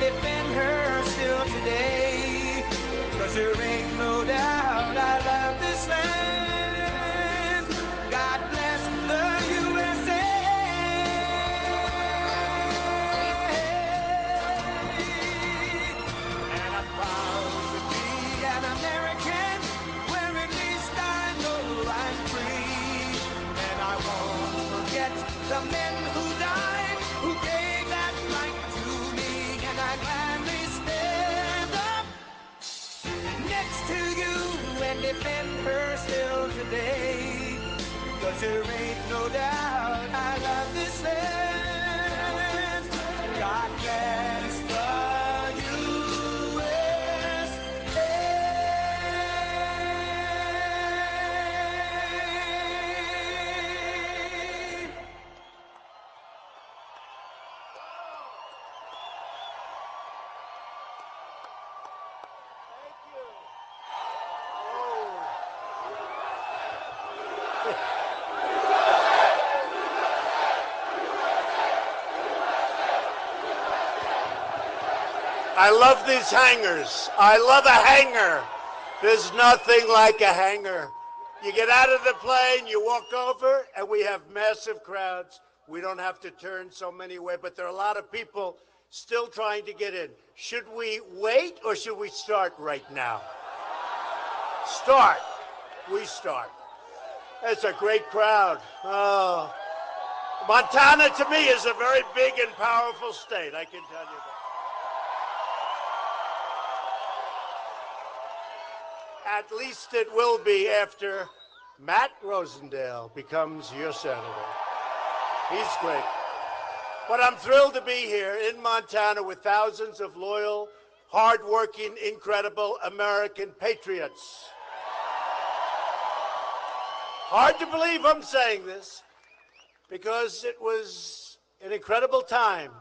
defend her still today. Cause there and defend her still today. Cause there ain't no doubt I love this land. God bless I love these hangars. I love a hangar. There's nothing like a hangar. You get out of the plane, you walk over, and we have massive crowds. We don't have to turn so many away, but there are a lot of people still trying to get in. Should we wait or should we start right now? Start. We start. It's a great crowd. Oh. Montana to me is a very big and powerful state, I can tell you that. At least it will be after Matt Rosendale becomes your senator. He's great. But I'm thrilled to be here in Montana with thousands of loyal, hardworking, incredible American patriots. Hard to believe I'm saying this because it was an incredible time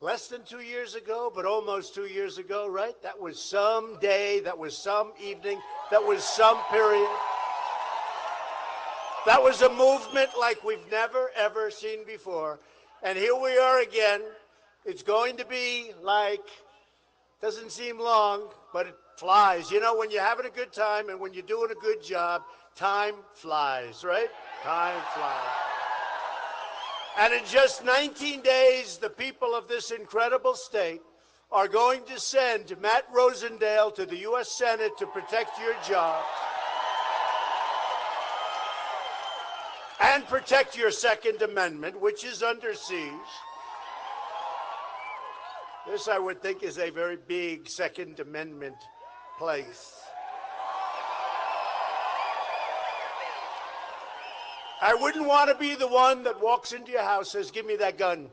less than two years ago, but almost two years ago, right? That was some day, that was some evening, that was some period. That was a movement like we've never, ever seen before. And here we are again. It's going to be like, doesn't seem long, but it flies. You know, when you're having a good time and when you're doing a good job, time flies, right? Time flies. And in just 19 days, the people of this incredible state are going to send Matt Rosendale to the U.S. Senate to protect your job and protect your Second Amendment, which is under siege. This, I would think, is a very big Second Amendment place. I wouldn't want to be the one that walks into your house and says, Give me that gun.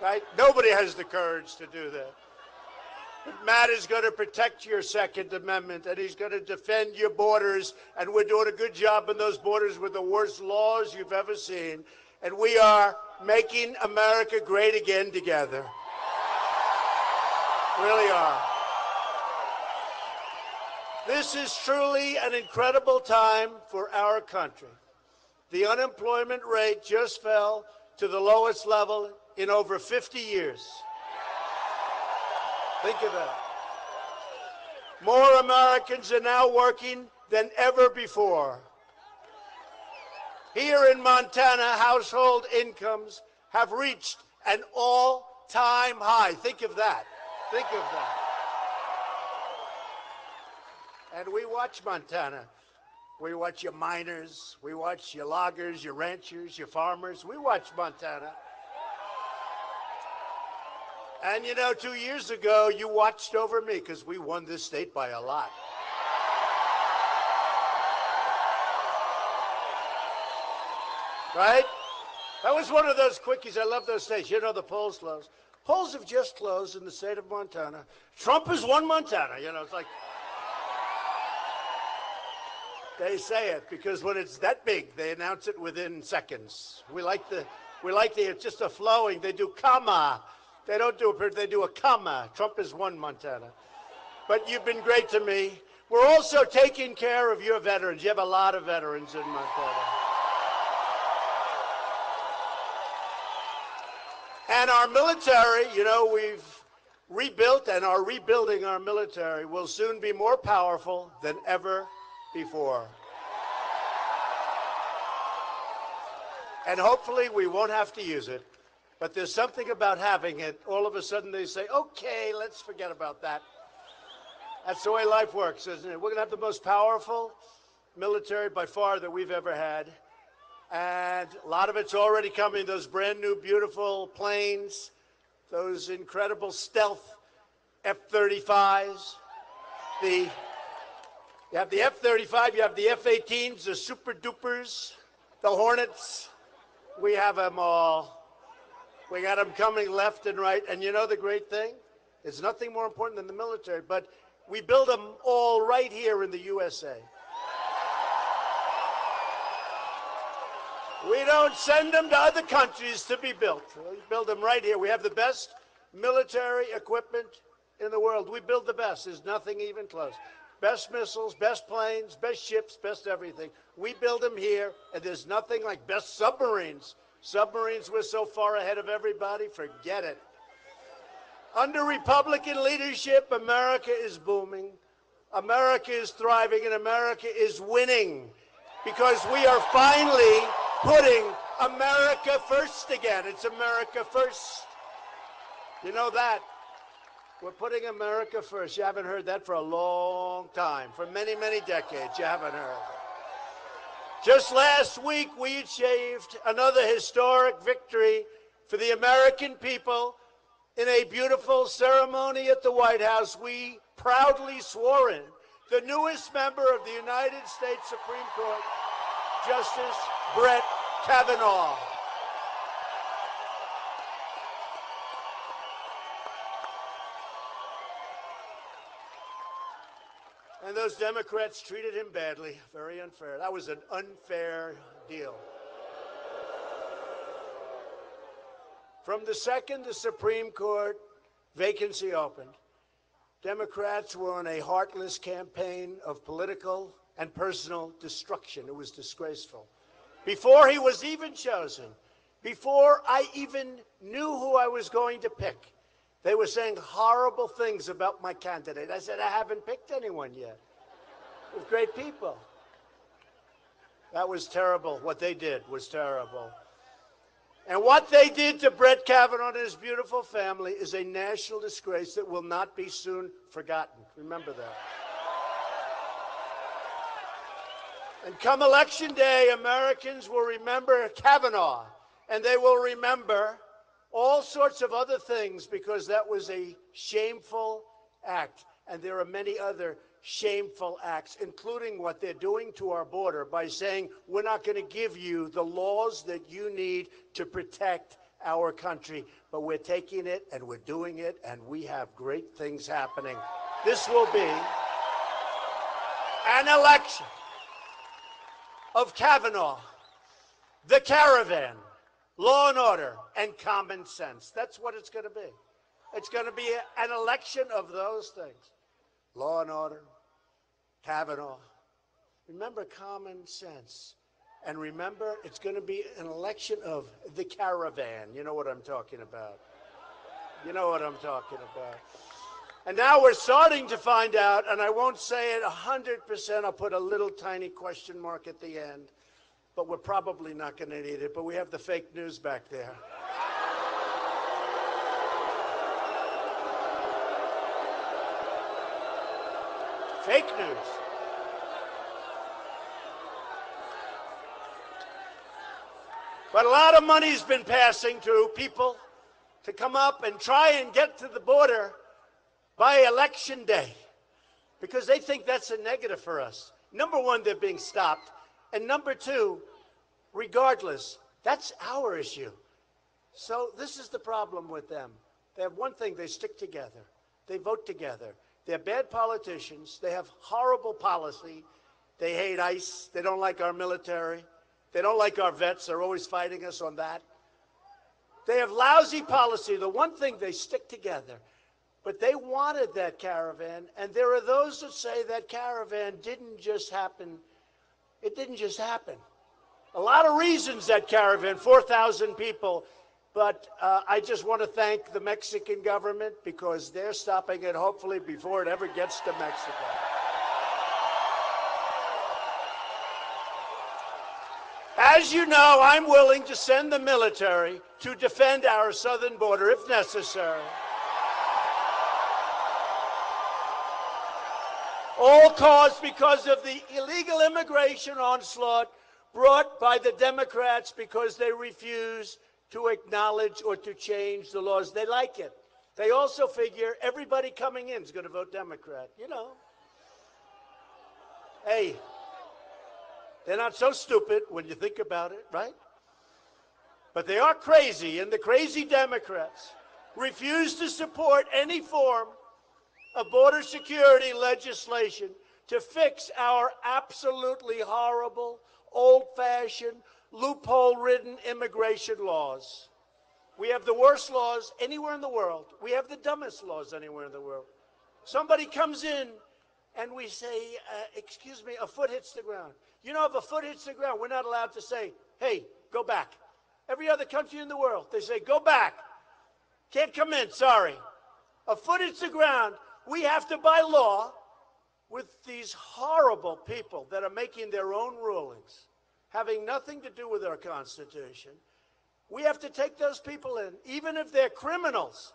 Right? Nobody has the courage to do that. But Matt is going to protect your Second Amendment and he's going to defend your borders. And we're doing a good job in those borders with the worst laws you've ever seen. And we are making America great again together. Really are. This is truly an incredible time for our country. The unemployment rate just fell to the lowest level in over 50 years. Think of that. More Americans are now working than ever before. Here in Montana, household incomes have reached an all time high. Think of that. Think of that. And we watch Montana. We watch your miners, we watch your loggers, your ranchers, your farmers. We watch Montana. And you know, two years ago, you watched over me because we won this state by a lot. Right? That was one of those quickies. I love those states. You know, the polls closed. Polls have just closed in the state of Montana. Trump has won Montana. You know, it's like. They say it because when it's that big, they announce it within seconds. We like the, we like the, it's just a flowing. They do comma. They don't do a, they do a comma. Trump has won Montana. But you've been great to me. We're also taking care of your veterans. You have a lot of veterans in Montana. And our military, you know, we've rebuilt and are rebuilding our military will soon be more powerful than ever before. And hopefully we won't have to use it. But there's something about having it. All of a sudden they say, okay, let's forget about that. That's the way life works, isn't it? We're going to have the most powerful military by far that we've ever had. And a lot of it's already coming. Those brand new, beautiful planes, those incredible stealth F 35s, the you have the F-35, you have the F-18s, the Super Dupers, the Hornets. We have them all. We got them coming left and right. And you know the great thing? It's nothing more important than the military, but we build them all right here in the USA. We don't send them to other countries to be built. We build them right here. We have the best military equipment in the world. We build the best. There's nothing even close best missiles, best planes, best ships, best everything. We build them here, and there's nothing like best submarines. Submarines, we're so far ahead of everybody, forget it. Under Republican leadership, America is booming. America is thriving, and America is winning because we are finally putting America first again. It's America first. You know that. We're putting America first. You haven't heard that for a long time, for many, many decades. You haven't heard. Just last week, we achieved another historic victory for the American people in a beautiful ceremony at the White House. We proudly swore in the newest member of the United States Supreme Court, Justice Brett Kavanaugh. And those Democrats treated him badly, very unfair. That was an unfair deal. From the second the Supreme Court vacancy opened, Democrats were on a heartless campaign of political and personal destruction. It was disgraceful. Before he was even chosen, before I even knew who I was going to pick, they were saying horrible things about my candidate. I said, I haven't picked anyone yet. With great people. That was terrible. What they did was terrible. And what they did to Brett Kavanaugh and his beautiful family is a national disgrace that will not be soon forgotten. Remember that. And come election day, Americans will remember Kavanaugh, and they will remember all sorts of other things because that was a shameful act. And there are many other shameful acts, including what they're doing to our border by saying, we're not going to give you the laws that you need to protect our country. But we're taking it and we're doing it, and we have great things happening. This will be an election of Kavanaugh, the caravan law and order, and common sense. That's what it's going to be. It's going to be an election of those things law and order, Kavanaugh. Remember common sense. And remember, it's going to be an election of the caravan. You know what I'm talking about. You know what I'm talking about. And now we're starting to find out, and I won't say it 100%, I'll put a little tiny question mark at the end but we're probably not going to need it. But we have the fake news back there. Fake news. But a lot of money's been passing to people to come up and try and get to the border by election day because they think that's a negative for us. Number one, they're being stopped. And number two, regardless, that's our issue. So this is the problem with them. They have one thing, they stick together. They vote together. They're bad politicians. They have horrible policy. They hate ICE. They don't like our military. They don't like our vets. They're always fighting us on that. They have lousy policy. The one thing, they stick together. But they wanted that caravan, and there are those that say that caravan didn't just happen. It didn't just happen. A lot of reasons that caravan, 4,000 people, but uh, I just want to thank the Mexican government because they're stopping it hopefully before it ever gets to Mexico. As you know, I'm willing to send the military to defend our southern border if necessary. All caused because of the illegal immigration onslaught brought by the Democrats because they refuse to acknowledge or to change the laws. They like it. They also figure everybody coming in is going to vote Democrat. You know. Hey, they're not so stupid when you think about it, right? But they are crazy, and the crazy Democrats refuse to support any form of border security legislation to fix our absolutely horrible, old fashioned, loophole ridden immigration laws. We have the worst laws anywhere in the world. We have the dumbest laws anywhere in the world. Somebody comes in and we say, uh, Excuse me, a foot hits the ground. You know, if a foot hits the ground, we're not allowed to say, Hey, go back. Every other country in the world, they say, Go back. Can't come in, sorry. A foot hits the ground, we have to, by law, with these horrible people that are making their own rulings, having nothing to do with our Constitution, we have to take those people in, even if they're criminals.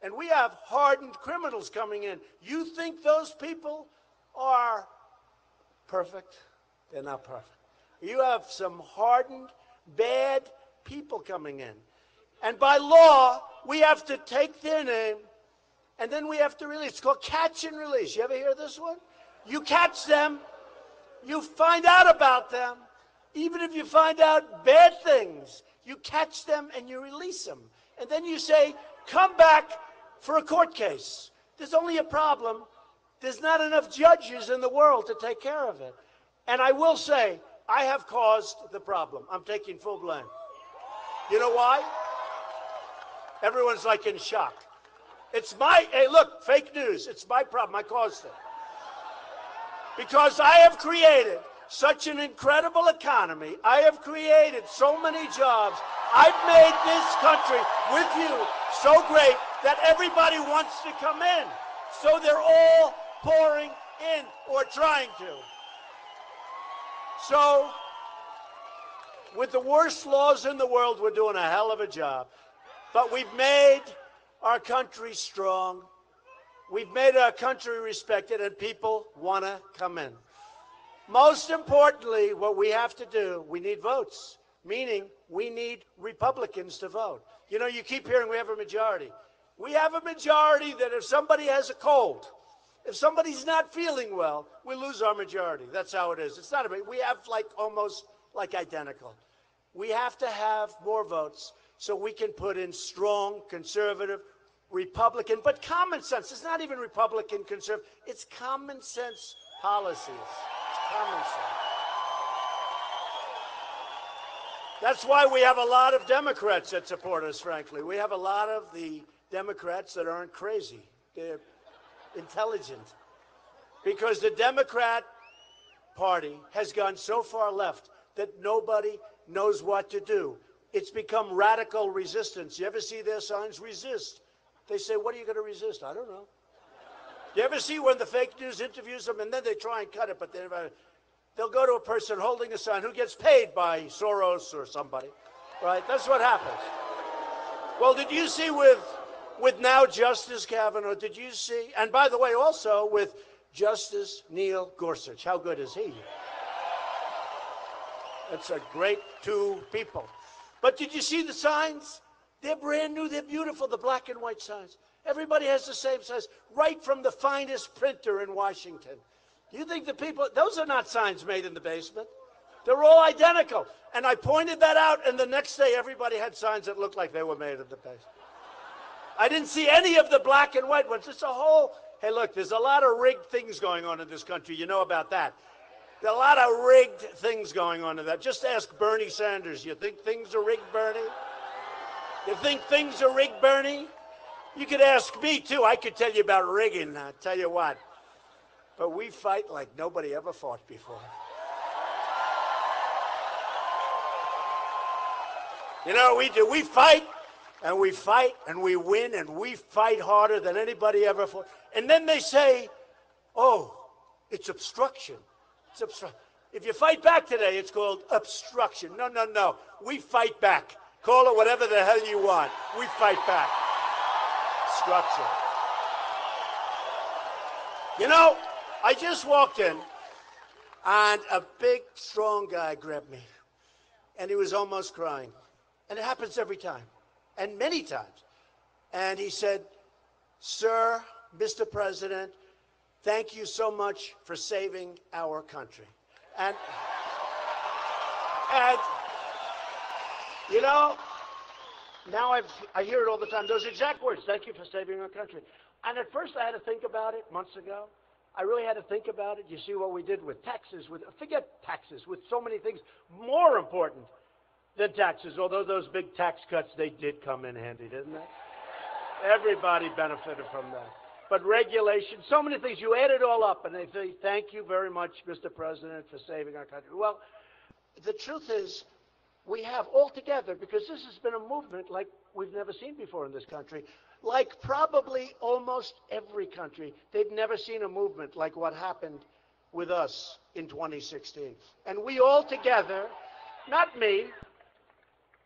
And we have hardened criminals coming in. You think those people are perfect? They're not perfect. You have some hardened, bad people coming in. And by law, we have to take their name and then we have to release. It's called catch and release. You ever hear this one? You catch them, you find out about them. Even if you find out bad things, you catch them and you release them. And then you say, come back for a court case. There's only a problem. There's not enough judges in the world to take care of it. And I will say, I have caused the problem. I'm taking full blame. You know why? Everyone's like in shock. It's my, hey, look, fake news. It's my problem. I caused it. Because I have created such an incredible economy. I have created so many jobs. I've made this country with you so great that everybody wants to come in. So they're all pouring in or trying to. So, with the worst laws in the world, we're doing a hell of a job. But we've made our country strong. We've made our country respected, and people want to come in. Most importantly, what we have to do, we need votes, meaning we need Republicans to vote. You know, you keep hearing we have a majority. We have a majority that if somebody has a cold, if somebody's not feeling well, we lose our majority. That's how it is. It's not a we have like almost like identical. We have to have more votes so we can put in strong, conservative, Republican, but common sense. It's not even Republican, conservative. It's common sense policies. It's common sense. That's why we have a lot of Democrats that support us, frankly. We have a lot of the Democrats that aren't crazy. They're intelligent. Because the Democrat Party has gone so far left that nobody knows what to do. It's become radical resistance. You ever see their signs? Resist. They say, What are you going to resist? I don't know. You ever see when the fake news interviews them and then they try and cut it, but they never, they'll go to a person holding a sign who gets paid by Soros or somebody, right? That's what happens. Well, did you see with with now Justice Kavanaugh? Did you see? And by the way, also with Justice Neil Gorsuch. How good is he? That's a great two people. But did you see the signs? They're brand new, they're beautiful, the black and white signs. Everybody has the same size, right from the finest printer in Washington. You think the people, those are not signs made in the basement. They're all identical. And I pointed that out, and the next day everybody had signs that looked like they were made in the basement. I didn't see any of the black and white ones. It's a whole, hey, look, there's a lot of rigged things going on in this country. You know about that. There are a lot of rigged things going on in that. Just ask Bernie Sanders. You think things are rigged, Bernie? You think things are rigged, Bernie? You could ask me, too. I could tell you about rigging. I tell you what. But we fight like nobody ever fought before. You know we do? We fight and we fight and we win and we fight harder than anybody ever fought. And then they say, oh, it's obstruction. It's obstruction. If you fight back today, it's called obstruction. No, no, no. We fight back. Call it whatever the hell you want. We fight back. Obstruction. You know, I just walked in and a big, strong guy grabbed me and he was almost crying. And it happens every time and many times. And he said, Sir, Mr. President, thank you so much for saving our country. And, and you know, now I've, I hear it all the time. Those exact words, thank you for saving our country. And at first I had to think about it months ago. I really had to think about it. You see what we did with taxes, with forget taxes, with so many things more important than taxes. Although those big tax cuts, they did come in handy, didn't they? Everybody benefited from that. But regulation, so many things. You add it all up, and they say, "Thank you very much, Mr. President, for saving our country." Well, the truth is, we have all together because this has been a movement like we've never seen before in this country like probably almost every country, they've never seen a movement like what happened with us in 2016. And we all together, not me,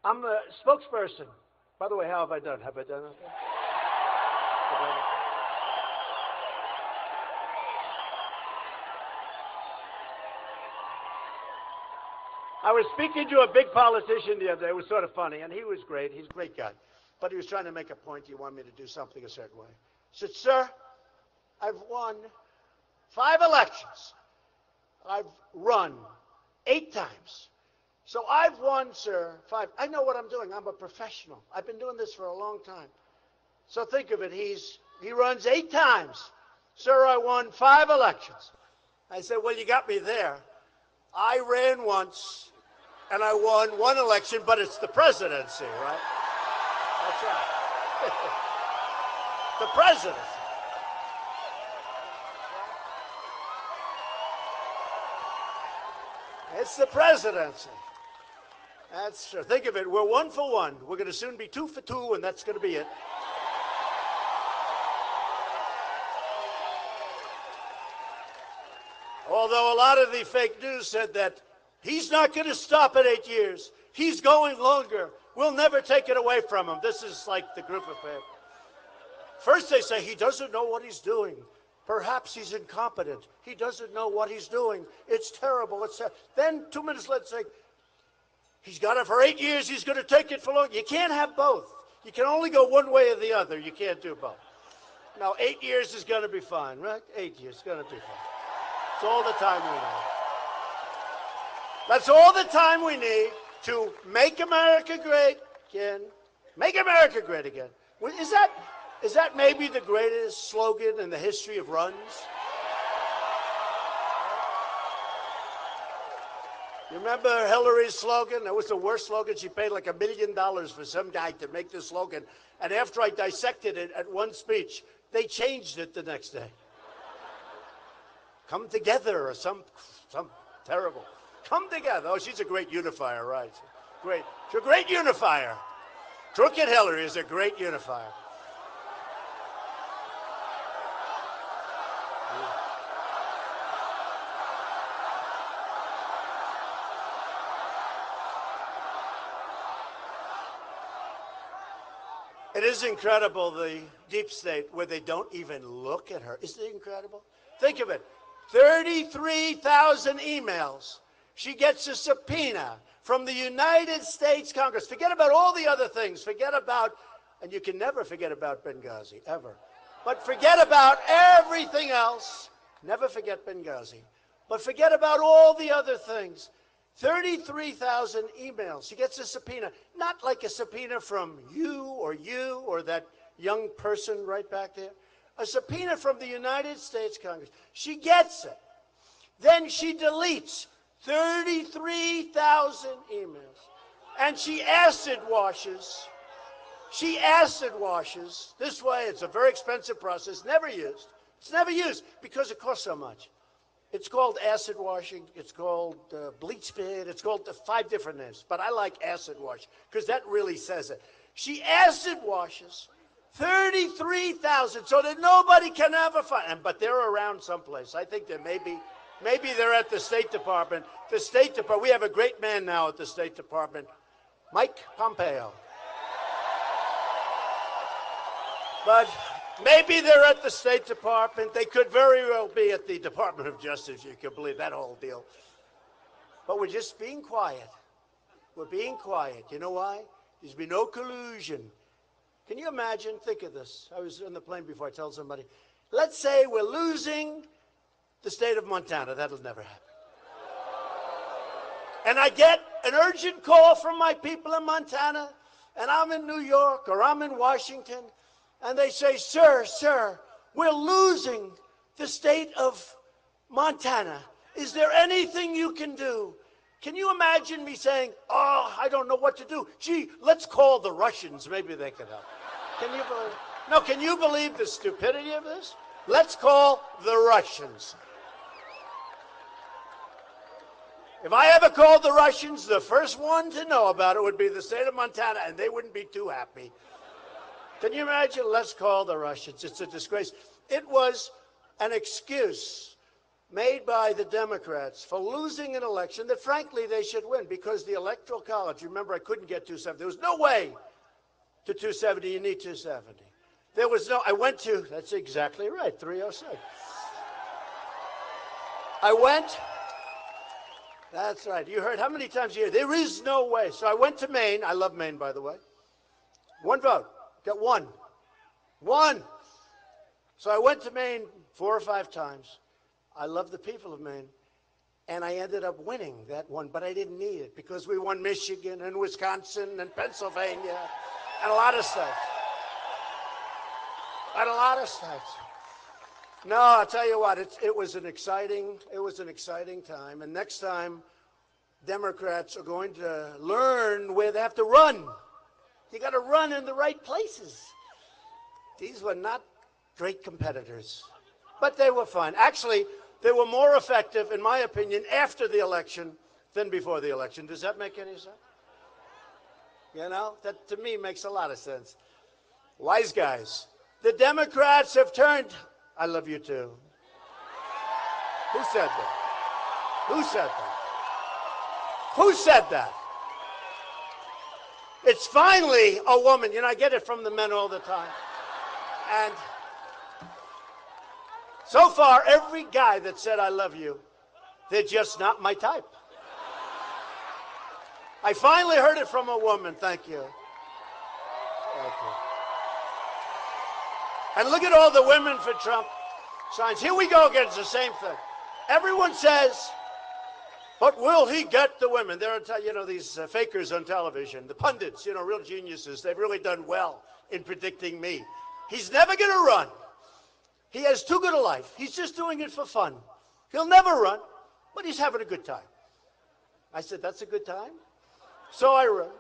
I'm a spokesperson. By the way, how have I done? Have I done okay? I was speaking to a big politician the other day. It was sort of funny, and he was great. He's a great guy but he was trying to make a point. He wanted me to do something a certain way. I said, Sir, I've won five elections. I've run eight times. So I've won, sir, five. I know what I'm doing. I'm a professional. I've been doing this for a long time. So think of it. He's he runs eight times. Sir, I won five elections. I said, Well, you got me there. I ran once and I won one election, but it's the presidency, right? That's right. the presidency. It's the presidency. That's true. Think of it. We're one for one. We're going to soon be two for two, and that's going to be it. Although a lot of the fake news said that he's not going to stop at eight years, he's going longer. We'll never take it away from him. This is like the group of people. First, they say he doesn't know what he's doing. Perhaps he's incompetent. He doesn't know what he's doing. It's terrible. It's ter then two minutes later, say he's got it for eight years. He's going to take it for long. You can't have both. You can only go one way or the other. You can't do both. Now, eight years is going to be fine, right? Eight years is going to be fine. It's all the time we need. That's all the time we need to make America great again. Make America great again. Is that, is that maybe the greatest slogan in the history of runs? You remember Hillary's slogan? That was the worst slogan. She paid like a million dollars for some guy to make this slogan. And after I dissected it at one speech, they changed it the next day. Come together or some, some terrible. Come together. Oh, she's a great unifier, right? Great. She's a great unifier. Crooked Hillary is a great unifier. It is incredible, the deep state, where they don't even look at her. Isn't it incredible? Think of it 33,000 emails she gets a subpoena from the United States Congress. Forget about all the other things. Forget about, and you can never forget about Benghazi, ever. But forget about everything else. Never forget Benghazi. But forget about all the other things. 33,000 emails. She gets a subpoena, not like a subpoena from you or you or that young person right back there. A subpoena from the United States Congress. She gets it. Then she deletes 33,000 emails. And she acid washes. She acid washes. This way, it's a very expensive process, never used. It's never used because it costs so much. It's called acid washing. It's called uh, bleach. It's called uh, five different names. But I like acid wash because that really says it. She acid washes 33,000 so that nobody can ever find them. But they're around someplace. I think there may be, maybe they're at the State Department. The State Department, we have a great man now at the State Department, Mike Pompeo. But maybe they're at the State Department. They could very well be at the Department of Justice. You can believe that whole deal. But we're just being quiet. We're being quiet. You know why? There's been no collusion. Can you imagine? Think of this. I was on the plane before I tell somebody. Let's say we're losing the state of Montana. That'll never happen. And I get an urgent call from my people in Montana, and I'm in New York or I'm in Washington, and they say, Sir, sir, we're losing the state of Montana. Is there anything you can do? Can you imagine me saying, Oh, I don't know what to do? Gee, let's call the Russians. Maybe they can help. Can you believe? No, can you believe the stupidity of this? Let's call the Russians. If I ever called the Russians, the first one to know about it would be the state of Montana, and they wouldn't be too happy. Can you imagine? Let's call the Russians. It's a disgrace. It was an excuse made by the Democrats for losing an election that, frankly, they should win because the Electoral College, remember, I couldn't get 270. There was no way to 270. You need 270. There was no, I went to, that's exactly right, 306. I went that's right. You heard how many times you hear, there is no way. So I went to Maine. I love Maine, by the way. One vote. Got one. One. So I went to Maine four or five times. I love the people of Maine. And I ended up winning that one, but I didn't need it because we won Michigan and Wisconsin and Pennsylvania and a lot of states. And a lot of states. No, I'll tell you what, it, it was an exciting, it was an exciting time. And next time, Democrats are going to learn where they have to run. You got to run in the right places. These were not great competitors, but they were fine. Actually, they were more effective, in my opinion, after the election than before the election. Does that make any sense? You know, that to me makes a lot of sense. Wise guys. The Democrats have turned I love you too. Who said that? Who said that? Who said that? It's finally a woman. You know, I get it from the men all the time. And so far, every guy that said, I love you, they're just not my type. I finally heard it from a woman. Thank you. Thank you. And look at all the women for Trump signs. Here we go again. It's the same thing. Everyone says, but will he get the women? There are, you know, these uh, fakers on television, the pundits, you know, real geniuses. They've really done well in predicting me. He's never going to run. He has too good a life. He's just doing it for fun. He'll never run, but he's having a good time. I said, that's a good time? So I run.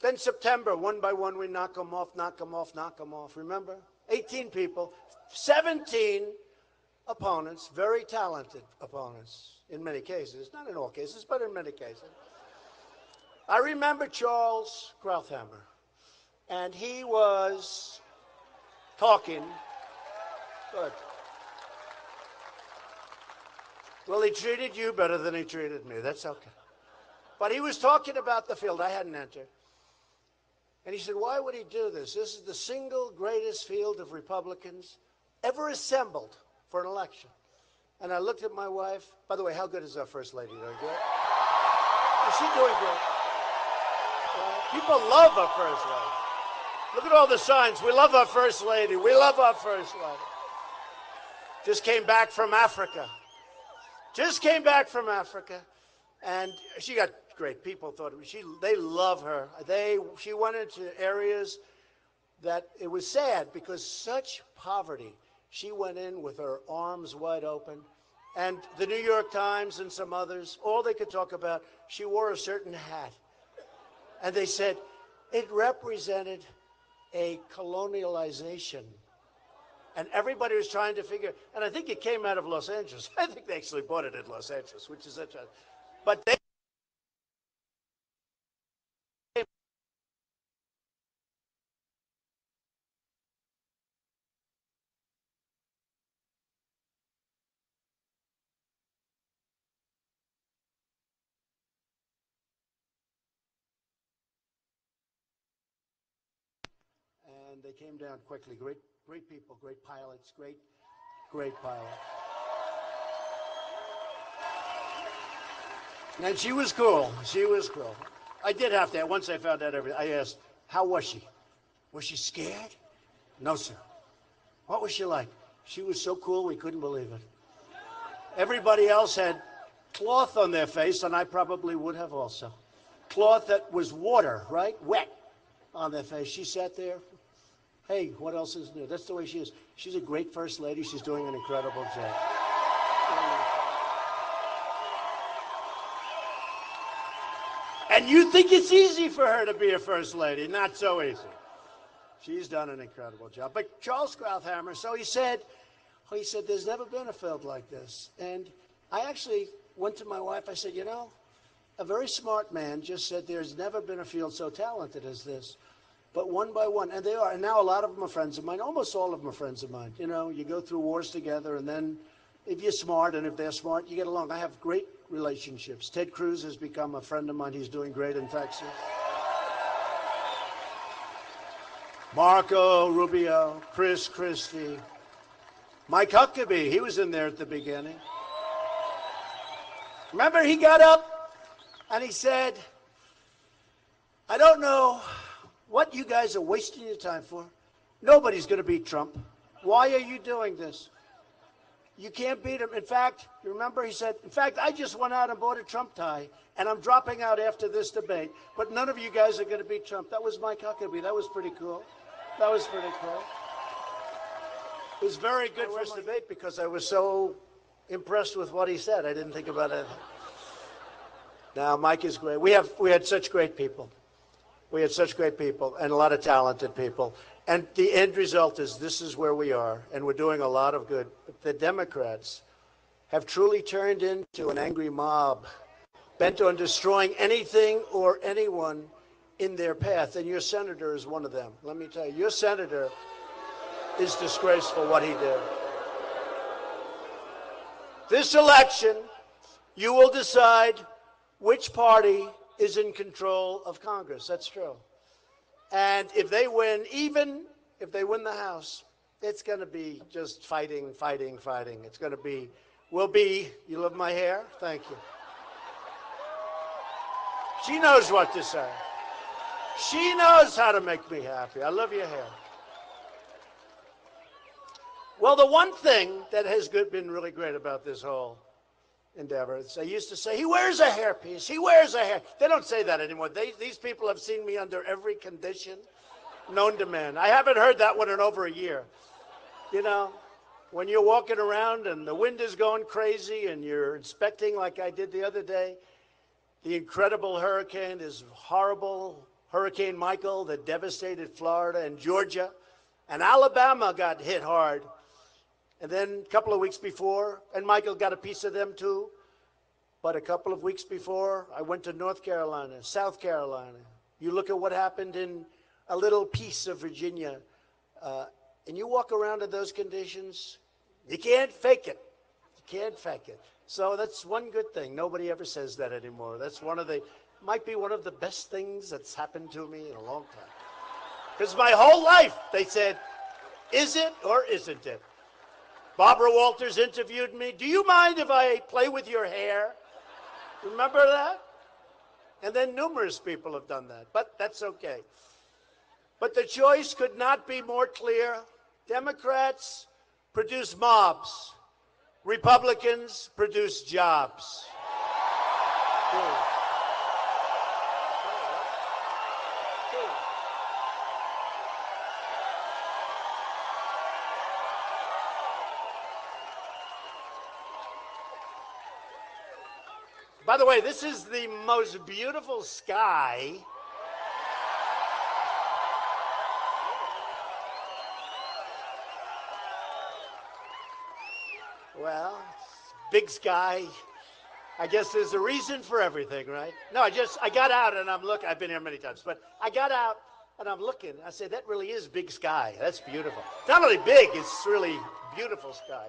Then September, one by one, we knock them off, knock them off, knock them off. Remember? 18 people, 17 opponents, very talented opponents in many cases, not in all cases, but in many cases. I remember Charles Krauthammer, and he was talking. Good. Well, he treated you better than he treated me. That's okay. But he was talking about the field. I hadn't entered. And he said, Why would he do this? This is the single greatest field of Republicans ever assembled for an election. And I looked at my wife. By the way, how good is our First Lady? Doing good. Is she doing great? Uh, people love our first lady. Look at all the signs. We love our first lady. We love our first lady. Just came back from Africa. Just came back from Africa, and she got great. People thought she. They love her. They. She went into areas that it was sad because such poverty. She went in with her arms wide open. And the New York Times and some others, all they could talk about, she wore a certain hat. And they said it represented a colonialization. And everybody was trying to figure, and I think it came out of Los Angeles. I think they actually bought it in Los Angeles, which is such a, but they and they came down quickly. Great, great people, great pilots, great, great pilots. And she was cool. She was cool. I did have to. Once I found out everything, I asked, "How was she? Was she scared?" No, sir. What was she like? She was so cool, we couldn't believe it. Everybody else had cloth on their face, and I probably would have also. Cloth that was water, right? Wet on their face. She sat there, Hey, what else is new? That's the way she is. She's a great first lady. She's doing an incredible job. And you think it's easy for her to be a first lady. Not so easy. She's done an incredible job. But Charles Krauthammer, so he said, he said, there's never been a field like this. And I actually went to my wife, I said, you know, a very smart man just said there's never been a field so talented as this. But one by one, and they are, and now a lot of them are friends of mine. Almost all of them are friends of mine. You know, you go through wars together, and then if you're smart and if they're smart, you get along. I have great relationships. Ted Cruz has become a friend of mine. He's doing great in Texas. Marco Rubio, Chris Christie, Mike Huckabee, he was in there at the beginning. Remember, he got up and he said, I don't know what you guys are wasting your time for. Nobody's going to beat Trump. Why are you doing this? You can't beat him. In fact, you remember he said, in fact, I just went out and bought a Trump tie, and I'm dropping out after this debate, but none of you guys are going to beat Trump. That was Mike Huckabee. That was pretty cool. That was pretty cool. It was very good first debate because I was so impressed with what he said. I didn't think about it. Now, Mike is great. We have we had such great people. We had such great people and a lot of talented people. And the end result is this is where we are, and we're doing a lot of good. But the Democrats have truly turned into an angry mob, bent on destroying anything or anyone in their path. And your senator is one of them. Let me tell you, your senator is disgraceful what he did. This election, you will decide which party is in control of Congress. That's true. And if they win, even if they win the House, it's going to be just fighting, fighting, fighting. It's going to be, will be, you love my hair? Thank you. She knows what to say. She knows how to make me happy. I love your hair. Well, the one thing that has been really great about this whole endeavor. They used to say, he wears a hairpiece, he wears a hair. They don't say that anymore. They, these people have seen me under every condition known to man. I haven't heard that one in over a year. You know, when you're walking around and the wind is going crazy and you're inspecting like I did the other day, the incredible hurricane is horrible. Hurricane Michael that devastated Florida and Georgia. And Alabama got hit hard. And then a couple of weeks before, and Michael got a piece of them too. But a couple of weeks before, I went to North Carolina, South Carolina. You look at what happened in a little piece of Virginia, uh, and you walk around in those conditions, you can't fake it. You can't fake it. So that's one good thing. Nobody ever says that anymore. That's one of the, might be one of the best things that's happened to me in a long time. Because my whole life, they said, is it or isn't it? Barbara Walters interviewed me. Do you mind if I play with your hair? Remember that? And then numerous people have done that, but that's okay. But the choice could not be more clear. Democrats produce mobs, Republicans produce jobs. By the way, this is the most beautiful sky. Well, big sky. I guess there's a reason for everything, right? No, I just I got out and I'm looking. I've been here many times, but I got out and I'm looking. I said that really is big sky. That's beautiful. It's not only big; it's really beautiful sky.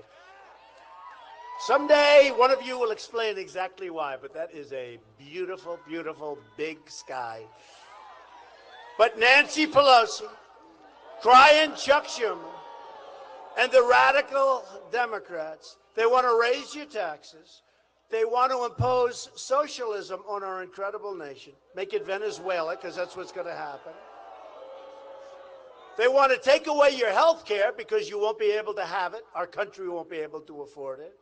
Someday, one of you will explain exactly why, but that is a beautiful, beautiful big sky. But Nancy Pelosi, crying Chuck Schumer, and the radical Democrats, they want to raise your taxes. They want to impose socialism on our incredible nation, make it Venezuela, because that's what's going to happen. They want to take away your health care because you won't be able to have it. Our country won't be able to afford it.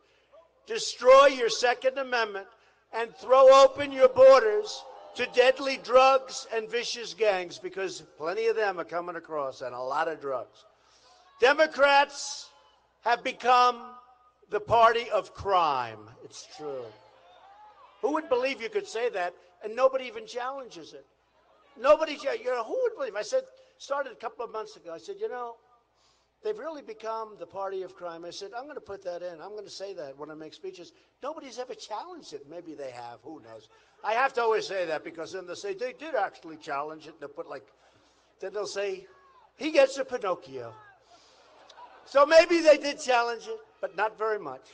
Destroy your Second Amendment and throw open your borders to deadly drugs and vicious gangs because plenty of them are coming across and a lot of drugs. Democrats have become the party of crime. It's true. Who would believe you could say that and nobody even challenges it? Nobody, you know, who would believe? I said, started a couple of months ago. I said, you know, they've really become the party of crime. I said, I'm going to put that in. I'm going to say that when I make speeches. Nobody's ever challenged it. Maybe they have. Who knows? I have to always say that because then they'll say they did actually challenge it. And They'll put like, then they'll say, he gets a Pinocchio. So maybe they did challenge it, but not very much.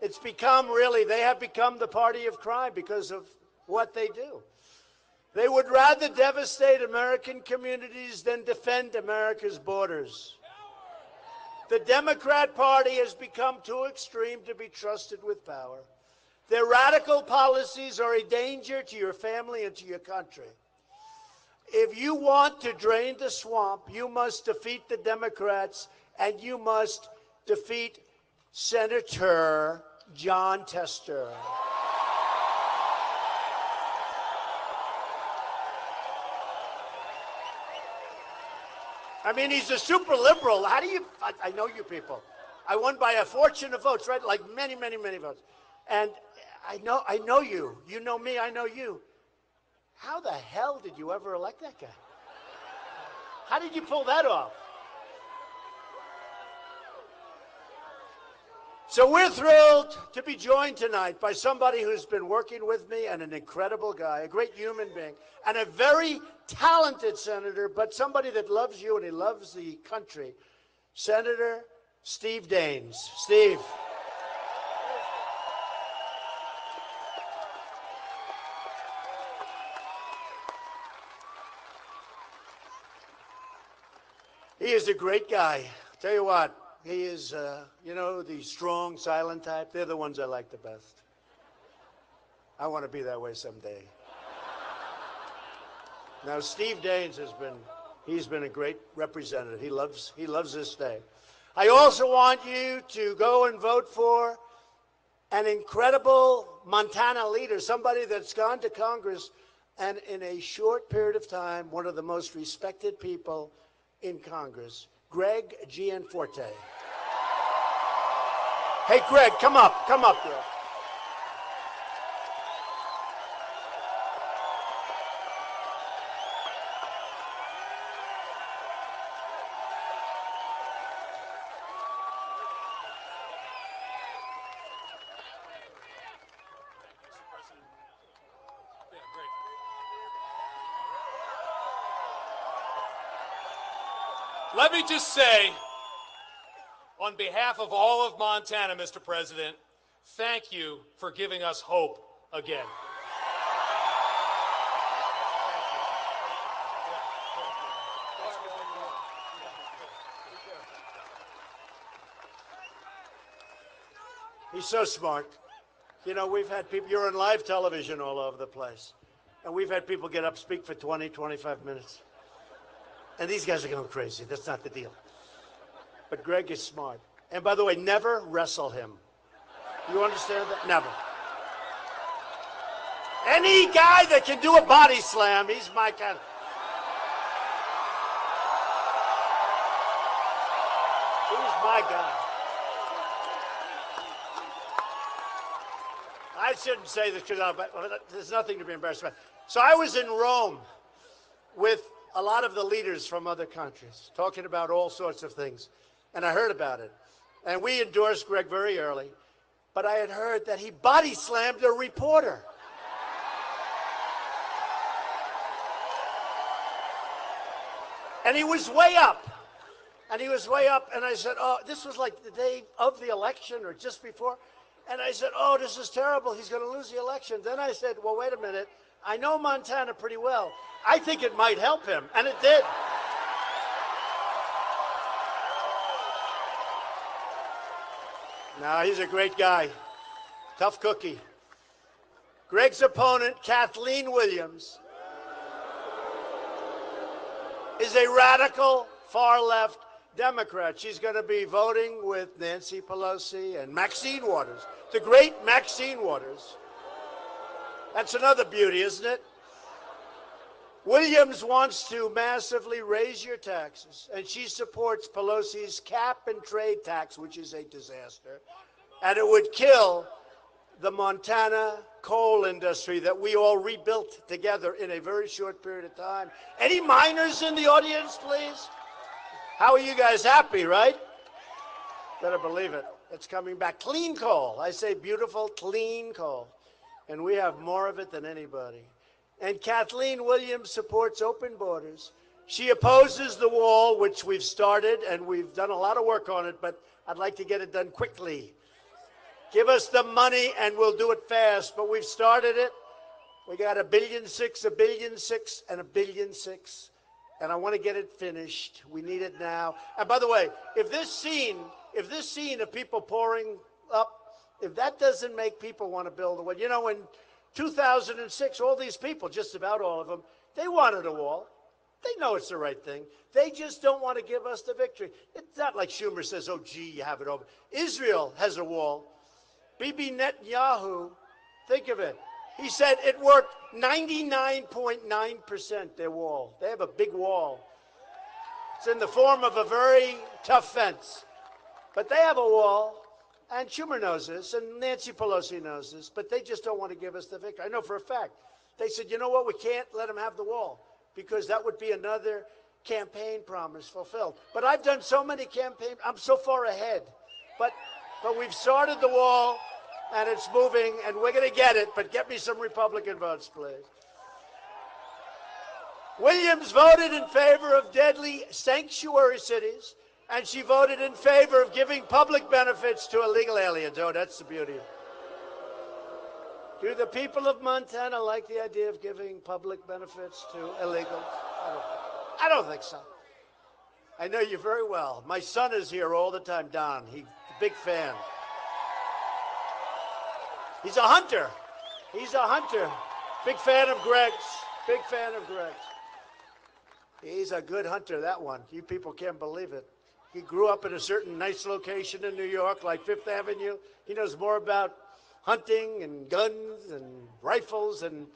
It's become really, they have become the party of crime because of what they do. They would rather devastate American communities than defend America's borders. The Democrat Party has become too extreme to be trusted with power. Their radical policies are a danger to your family and to your country. If you want to drain the swamp, you must defeat the Democrats and you must defeat Senator Jon Tester. I mean, he's a super liberal. How do you? I, I, know you people. I won by a fortune of votes, right? Like many, many, many votes. And I know, I know you. You know me. I know you. How the hell did you ever elect that guy? How did you pull that off? So we're thrilled to be joined tonight by somebody who's been working with me and an incredible guy, a great human being, and a very talented senator, but somebody that loves you and he loves the country, Senator Steve Daines. Steve. He is a great guy. Tell you what, he is, uh, you know, the strong, silent type. They're the ones I like the best. I want to be that way someday. Now, Steve Daines has been, he's been a great representative. He loves, he loves this state. I also want you to go and vote for an incredible Montana leader, somebody that's gone to Congress and in a short period of time, one of the most respected people in Congress, Greg Gianforte. Hey, Greg, come up. Come up, Greg. Let me just say on behalf of all of Montana, Mr. President, thank you for giving us hope again. He's so smart. You know, we've had people, you're on live television all over the place. And we've had people get up, speak for 20, 25 minutes. And these guys are going crazy. That's not the deal. But Greg is smart. And by the way, never wrestle him. You understand that? Never. Any guy that can do a body slam, he's my kind. He's my guy. I shouldn't say this because there's nothing to be embarrassed about. So I was in Rome with a lot of the leaders from other countries talking about all sorts of things. And I heard about it. And we endorsed Greg very early. But I had heard that he body slammed a reporter. And he was way up. And he was way up. And I said, Oh, this was like the day of the election or just before. And I said, Oh, this is terrible. He's going to lose the election. Then I said, Well, wait a minute. I know Montana pretty well. I think it might help him. And it did. No, he's a great guy. Tough cookie. Greg's opponent, Kathleen Williams, is a radical far left Democrat. She's going to be voting with Nancy Pelosi and Maxine Waters, the great Maxine Waters. That's another beauty, isn't it? Williams wants to massively raise your taxes, and she supports Pelosi's cap and trade tax, which is a disaster. And it would kill the Montana coal industry that we all rebuilt together in a very short period of time. Any miners in the audience, please? How are you guys happy, right? Better believe it. It's coming back. Clean coal. I say beautiful, clean coal. And we have more of it than anybody. And Kathleen Williams supports open borders. She opposes the wall, which we've started, and we've done a lot of work on it, but I'd like to get it done quickly. Give us the money and we'll do it fast, but we've started it. We got a billion six, a billion six, and a billion six. And I want to get it finished. We need it now. And by the way, if this scene, if this scene of people pouring up, if that doesn't make people want to build a wall, you know, in 2006, all these people, just about all of them, they wanted a wall. They know it's the right thing. They just don't want to give us the victory. It's not like Schumer says, oh, gee, you have it over. Israel has a wall. Bibi Netanyahu, think of it. He said it worked 99.9% their wall. They have a big wall. It's in the form of a very tough fence. But they have a wall. And Schumer knows this, and Nancy Pelosi knows this, but they just don't want to give us the victory. I know for a fact. They said, you know what, we can't let them have the wall because that would be another campaign promise fulfilled. But I've done so many campaigns, I'm so far ahead. But, but we've started the wall, and it's moving, and we're going to get it, but get me some Republican votes, please. Williams voted in favor of deadly sanctuary cities and she voted in favor of giving public benefits to illegal aliens. Oh, that's the beauty. Do the people of Montana like the idea of giving public benefits to illegals? I don't, I don't think so. I know you very well. My son is here all the time, Don. He's a big fan. He's a hunter. He's a hunter. Big fan of Greg's. Big fan of Greg's. He's a good hunter, that one. You people can't believe it. He grew up in a certain nice location in New York, like Fifth Avenue. He knows more about hunting and guns and rifles and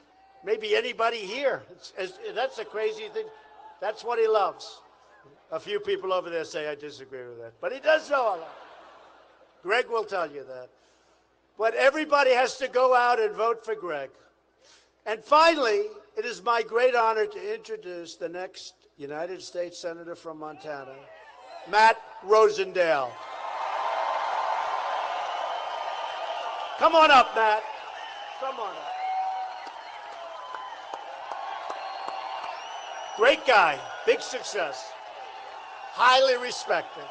maybe anybody here. It's, it's, that's a crazy thing. That's what he loves. A few people over there say I disagree with that, but he does know a lot. Greg will tell you that. But everybody has to go out and vote for Greg. And finally, it is my great honor to introduce the next United States Senator from Montana. Matt Rosendale. Come on up, Matt. Come on up. Great guy, big success, highly respected.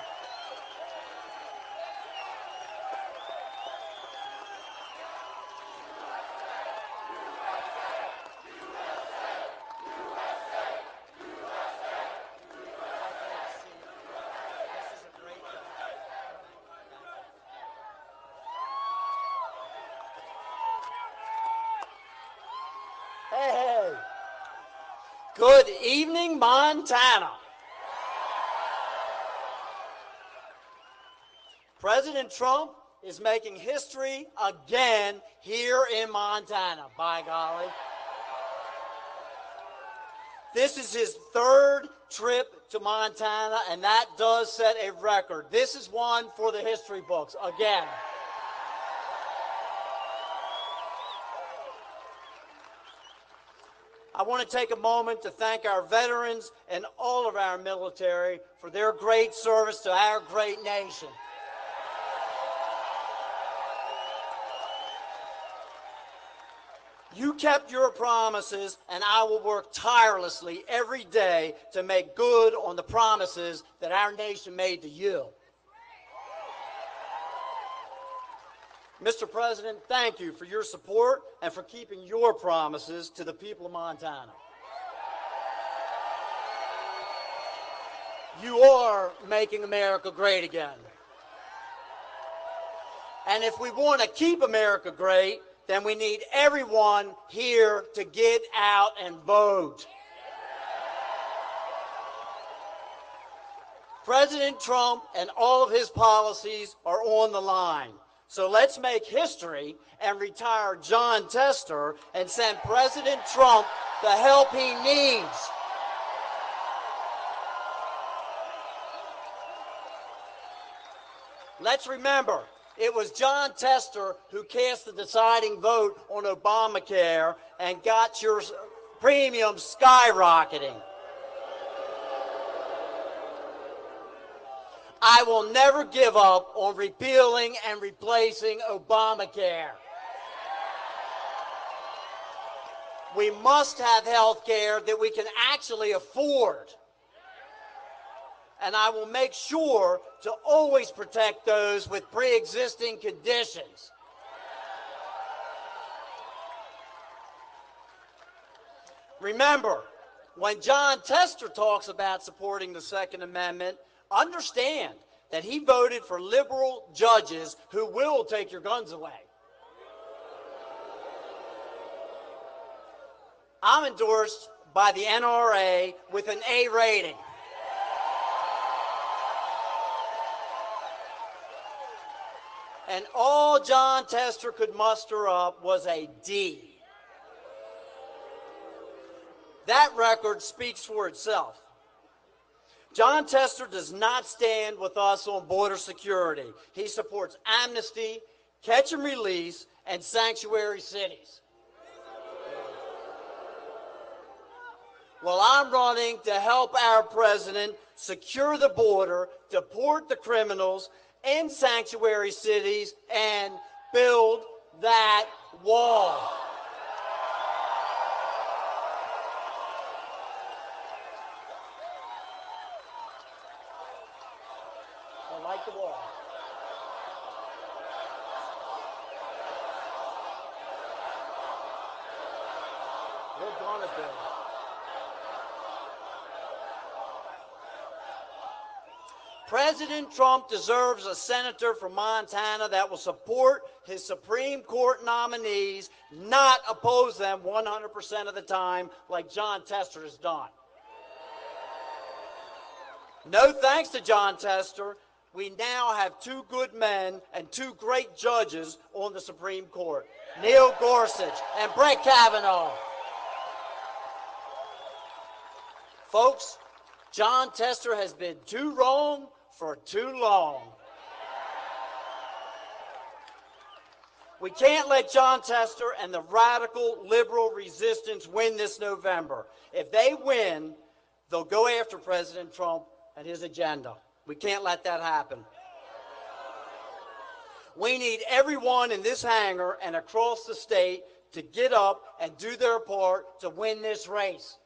Hey, hey. Good evening, Montana. President Trump is making history again here in Montana, by golly. This is his third trip to Montana, and that does set a record. This is one for the history books, again. I want to take a moment to thank our veterans and all of our military for their great service to our great nation. You kept your promises, and I will work tirelessly every day to make good on the promises that our nation made to you. Mr. President, thank you for your support and for keeping your promises to the people of Montana. You are making America great again. And if we want to keep America great, then we need everyone here to get out and vote. President Trump and all of his policies are on the line. So let's make history and retire Jon Tester and send President Trump the help he needs. Let's remember, it was Jon Tester who cast the deciding vote on Obamacare and got your premiums skyrocketing. I will never give up on repealing and replacing Obamacare. We must have health care that we can actually afford and I will make sure to always protect those with pre-existing conditions. Remember, when Jon Tester talks about supporting the Second Amendment, understand that he voted for liberal judges who will take your guns away. I'm endorsed by the NRA with an A rating. And all Jon Tester could muster up was a D. That record speaks for itself. Jon Tester does not stand with us on border security. He supports amnesty, catch and release, and sanctuary cities. Well, I'm running to help our president secure the border, deport the criminals, in sanctuary cities and build that wall. I like the wall. We're gonna build. President Trump deserves a senator from Montana that will support his Supreme Court nominees, not oppose them 100% of the time like Jon Tester has done. No thanks to Jon Tester, we now have two good men and two great judges on the Supreme Court, Neil Gorsuch and Brett Kavanaugh. Folks, Jon Tester has been too wrong for too long. We can't let Jon Tester and the radical liberal resistance win this November. If they win, they'll go after President Trump and his agenda. We can't let that happen. We need everyone in this hangar and across the state to get up and do their part to win this race.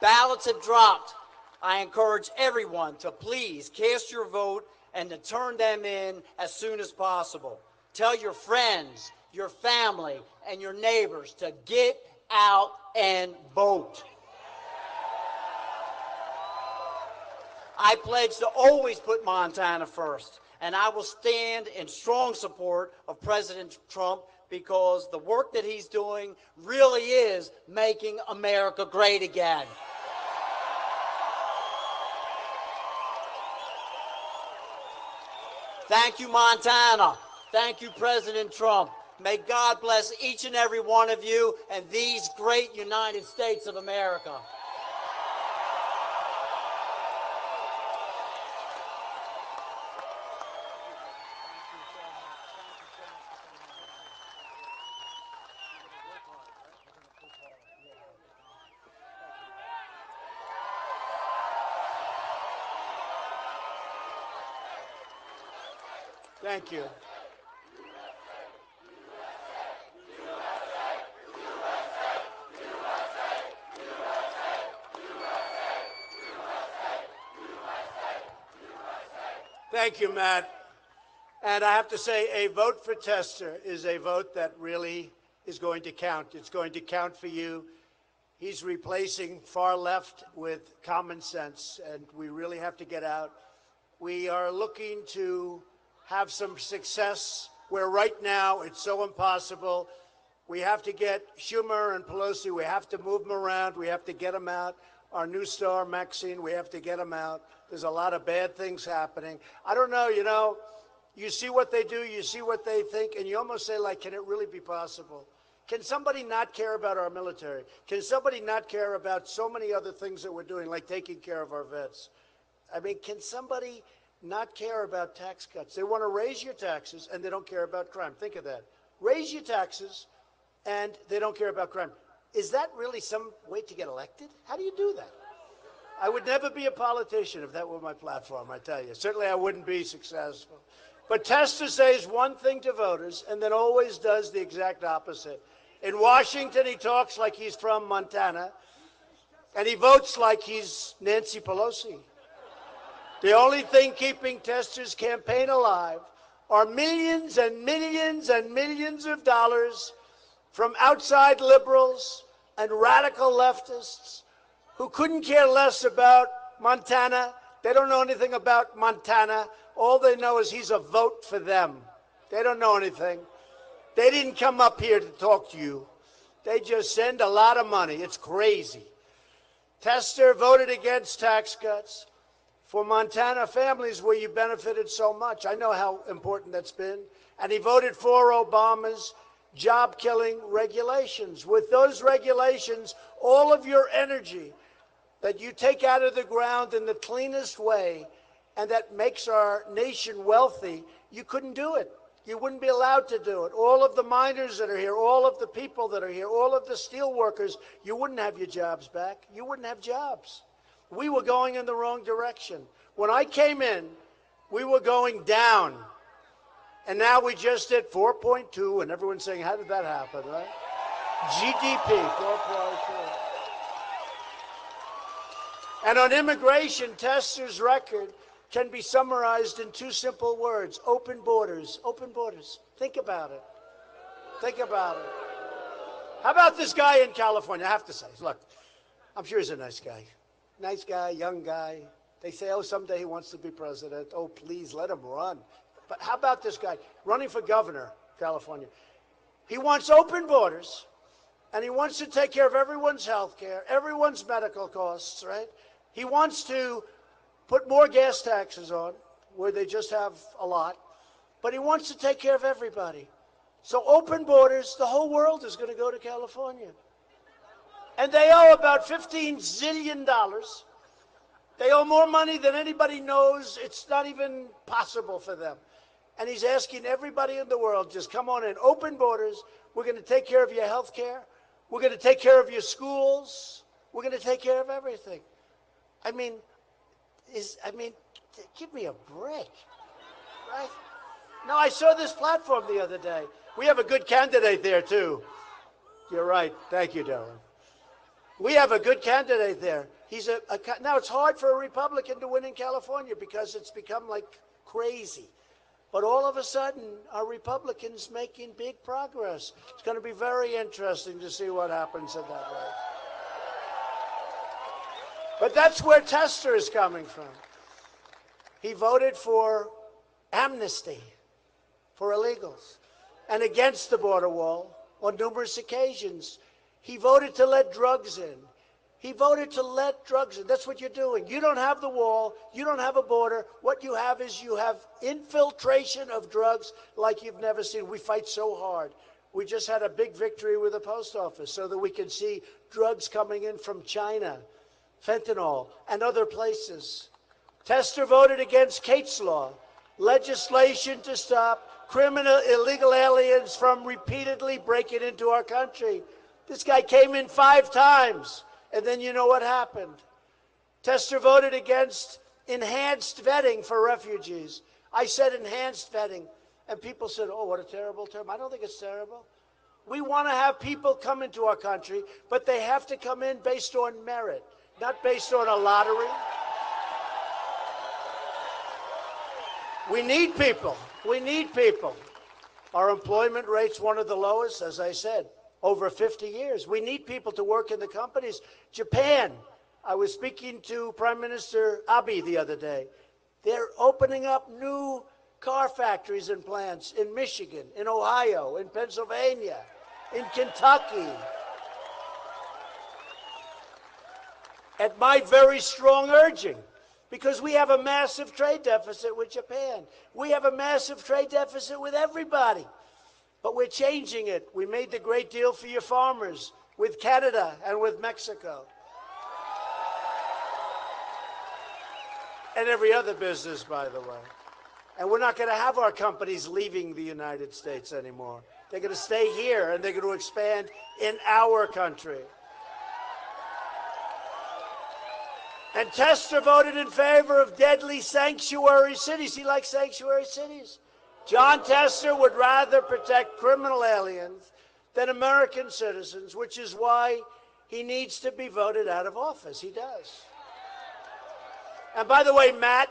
Ballots have dropped. I encourage everyone to please cast your vote and to turn them in as soon as possible. Tell your friends, your family, and your neighbors to get out and vote. I pledge to always put Montana first, and I will stand in strong support of President Trump because the work that he's doing really is making America great again. Thank you, Montana. Thank you, President Trump. May God bless each and every one of you and these great United States of America. Thank you. Thank you, Matt. And I have to say, a vote for Tester is a vote that really is going to count. It's going to count for you. He's replacing far left with common sense, and we really have to get out. We are looking to have some success where right now it's so impossible. We have to get Schumer and Pelosi, we have to move them around, we have to get them out. Our new star, Maxine, we have to get them out. There's a lot of bad things happening. I don't know, you know, you see what they do, you see what they think, and you almost say, like, can it really be possible? Can somebody not care about our military? Can somebody not care about so many other things that we're doing, like taking care of our vets? I mean, can somebody not care about tax cuts. They want to raise your taxes and they don't care about crime. Think of that. Raise your taxes and they don't care about crime. Is that really some way to get elected? How do you do that? I would never be a politician if that were my platform, I tell you. Certainly I wouldn't be successful. But Tester says one thing to voters and then always does the exact opposite. In Washington, he talks like he's from Montana, and he votes like he's Nancy Pelosi. The only thing keeping Tester's campaign alive are millions and millions and millions of dollars from outside liberals and radical leftists who couldn't care less about Montana. They don't know anything about Montana. All they know is he's a vote for them. They don't know anything. They didn't come up here to talk to you. They just send a lot of money. It's crazy. Tester voted against tax cuts for Montana families where you benefited so much. I know how important that's been. And he voted for Obama's job killing regulations. With those regulations, all of your energy that you take out of the ground in the cleanest way and that makes our nation wealthy, you couldn't do it. You wouldn't be allowed to do it. All of the miners that are here, all of the people that are here, all of the steel workers, you wouldn't have your jobs back. You wouldn't have jobs we were going in the wrong direction. When I came in, we were going down. And now we just hit 4.2, and everyone's saying, how did that happen, right? GDP, 4.2. And on immigration, Tester's record can be summarized in two simple words open borders. Open borders. Think about it. Think about it. How about this guy in California? I have to say, look, I'm sure he's a nice guy nice guy, young guy. They say, oh, someday he wants to be president. Oh, please let him run. But how about this guy running for governor, California? He wants open borders, and he wants to take care of everyone's health care, everyone's medical costs, right? He wants to put more gas taxes on, where they just have a lot, but he wants to take care of everybody. So open borders, the whole world is going to go to California and they owe about $15 zillion. They owe more money than anybody knows. It's not even possible for them. And he's asking everybody in the world, just come on in, open borders. We're going to take care of your health care. We're going to take care of your schools. We're going to take care of everything. I mean, is I mean, give me a break, right? No, I saw this platform the other day. We have a good candidate there too. You're right. Thank you, Darren. We have a good candidate there. He's a, a, now it's hard for a Republican to win in California because it's become like crazy. But all of a sudden, our Republicans making big progress. It's going to be very interesting to see what happens in that way. But that's where Tester is coming from. He voted for amnesty for illegals. and against the border wall on numerous occasions. He voted to let drugs in. He voted to let drugs in. That's what you're doing. You don't have the wall. You don't have a border. What you have is you have infiltration of drugs like you've never seen. We fight so hard. We just had a big victory with the post office so that we can see drugs coming in from China, fentanyl, and other places. Tester voted against Kate's Law, legislation to stop criminal illegal aliens from repeatedly breaking into our country. This guy came in five times, and then you know what happened. Tester voted against enhanced vetting for refugees. I said enhanced vetting, and people said, oh, what a terrible term. I don't think it's terrible. We want to have people come into our country, but they have to come in based on merit, not based on a lottery. We need people. We need people. Our employment rate's one of the lowest, as I said, over 50 years. We need people to work in the companies. Japan, I was speaking to Prime Minister Abe the other day. They're opening up new car factories and plants in Michigan, in Ohio, in Pennsylvania, in Kentucky. At my very strong urging because we have a massive trade deficit with Japan. We have a massive trade deficit with everybody. But we're changing it. We made the great deal for your farmers with Canada and with Mexico. And every other business, by the way. And we're not going to have our companies leaving the United States anymore. They're going to stay here and they're going to expand in our country. And Tester voted in favor of deadly sanctuary cities. He likes sanctuary cities. Jon Tester would rather protect criminal aliens than American citizens, which is why he needs to be voted out of office. He does. And by the way, Matt,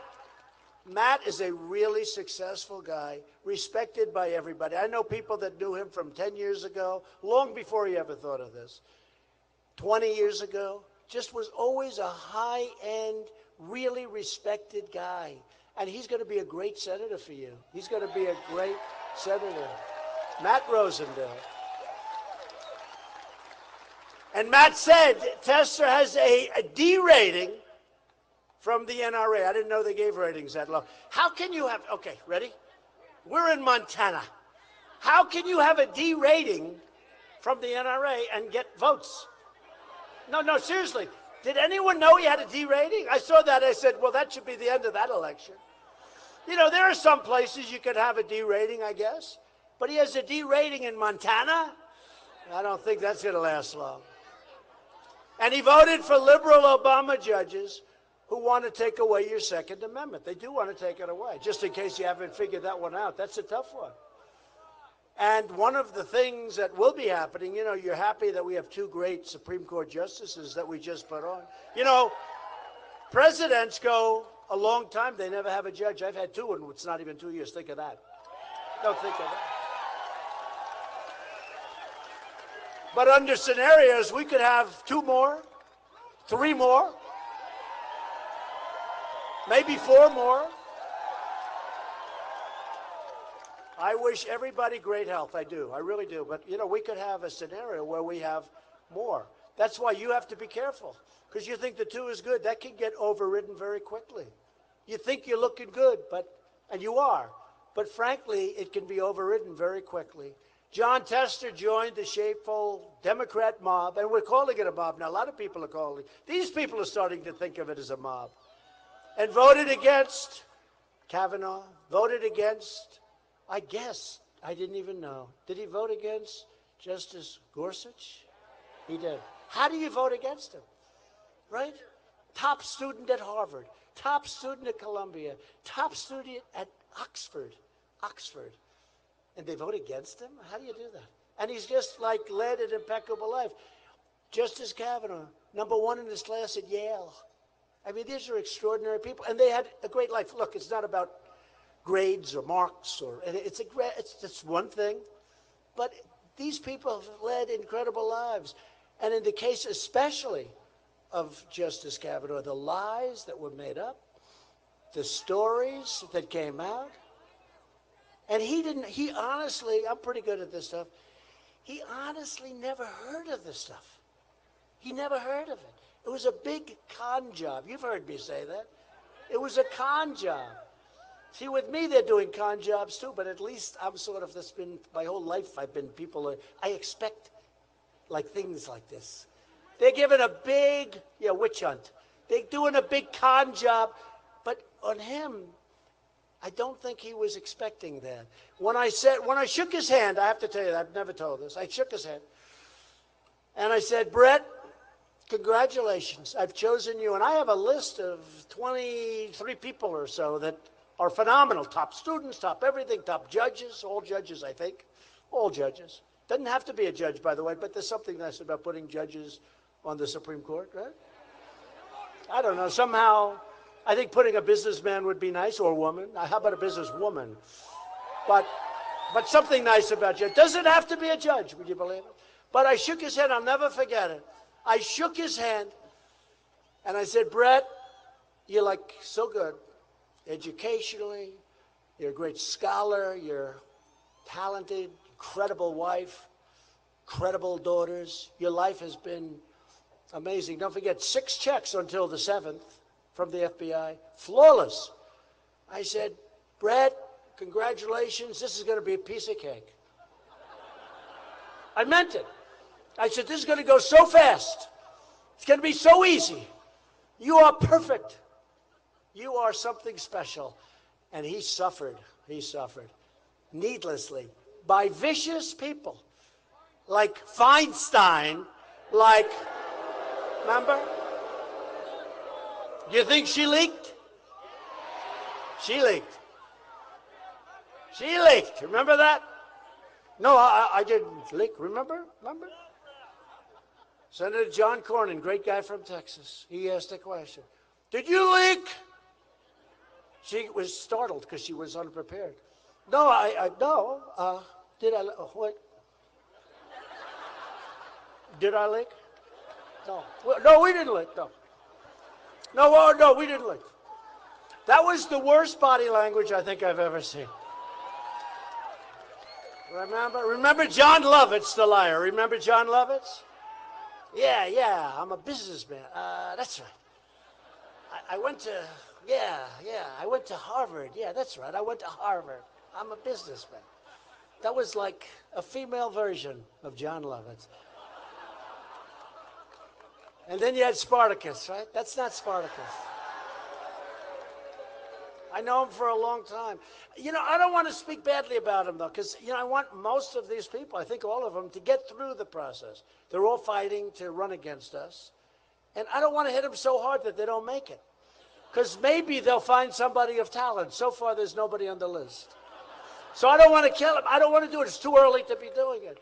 Matt is a really successful guy, respected by everybody. I know people that knew him from 10 years ago, long before he ever thought of this, 20 years ago just was always a high end, really respected guy. And he's going to be a great senator for you. He's going to be a great senator. Matt Rosendale. And Matt said Tester has a, a D rating from the NRA. I didn't know they gave ratings that low. How can you have, okay, ready? We're in Montana. How can you have a D rating from the NRA and get votes? No, no, seriously. Did anyone know he had a D rating? I saw that. I said, well, that should be the end of that election. You know, there are some places you could have a D rating, I guess. But he has a D rating in Montana? I don't think that's going to last long. And he voted for liberal Obama judges who want to take away your Second Amendment. They do want to take it away, just in case you haven't figured that one out. That's a tough one. And one of the things that will be happening, you know, you're happy that we have two great Supreme Court justices that we just put on. You know, presidents go a long time, they never have a judge. I've had two, and it's not even two years. Think of that. Don't think of that. But under scenarios, we could have two more, three more, maybe four more. I wish everybody great health. I do. I really do. But, you know, we could have a scenario where we have more. That's why you have to be careful because you think the two is good. That can get overridden very quickly. You think you're looking good, but, and you are. But frankly, it can be overridden very quickly. Jon Tester joined the shameful Democrat mob, and we're calling it a mob now. A lot of people are calling These people are starting to think of it as a mob. And voted against Kavanaugh, voted against I guess. I didn't even know. Did he vote against Justice Gorsuch? He did. How do you vote against him? Right? Top student at Harvard, top student at Columbia, top student at Oxford. Oxford. And they vote against him? How do you do that? And he's just like led an impeccable life. Justice Kavanaugh, number one in his class at Yale. I mean, these are extraordinary people, and they had a great life. Look, it's not about grades or marks or it's a it's just one thing but these people have led incredible lives and in the case especially of justice kavanaugh the lies that were made up the stories that came out And he didn't, he honestly, I'm pretty good at this stuff. He honestly never heard of this stuff. He never heard of it. It was a big con job. You've heard me say that. It was a con job. See, with me, they're doing con jobs too, but at least I'm sort of, this been, my whole life, I've been people, I expect like things like this. They're giving a big, yeah, witch hunt. They're doing a big con job, but on him, I don't think he was expecting that. When I said, when I shook his hand, I have to tell you, I've never told this. I shook his hand, and I said, Brett, congratulations. I've chosen you, and I have a list of 23 people or so that are phenomenal. Top students, top everything, top judges, all judges, I think, all judges. Doesn't have to be a judge, by the way, but there's something nice about putting judges on the Supreme Court, right? I don't know. Somehow, I think putting a businessman would be nice, or a woman. Uh, how about a businesswoman? But, but something nice about you. Doesn't have to be a judge, would you believe it? But I shook his hand. I'll never forget it. I shook his hand, and I said, Brett, you're like so good educationally. You're a great scholar. You're talented, incredible wife, credible daughters. Your life has been amazing. Don't forget, six checks until the 7th from the FBI. Flawless. I said, Brett, congratulations. This is going to be a piece of cake. I meant it. I said, this is going to go so fast. It's going to be so easy. You are perfect. You are something special. And he suffered. He suffered needlessly by vicious people like Feinstein, like, remember? Do you think she leaked? She leaked. She leaked. Remember that? No, I, I didn't leak. Remember? Remember? Senator John Cornyn, great guy from Texas, he asked a question Did you leak? She was startled because she was unprepared. No, I, I no. Uh, did I? Uh, what? Did I leak? No. No, we didn't lick. No. No, oh, no, we didn't lick. That was the worst body language I think I've ever seen. Remember? Remember Jon Lovitz, the liar. Remember Jon Lovitz? Yeah, yeah. I'm a businessman. Uh, that's right. I, I went to. Yeah, yeah. I went to Harvard. Yeah, that's right. I went to Harvard. I'm a businessman. That was like a female version of Jon Lovitz. And then you had Spartacus, right? That's not Spartacus. I know him for a long time. You know, I don't want to speak badly about him, though, because, you know, I want most of these people, I think all of them, to get through the process. They're all fighting to run against us. And I don't want to hit them so hard that they don't make it. Because maybe they'll find somebody of talent. So far, there's nobody on the list. So I don't want to kill him. I don't want to do it. It's too early to be doing it.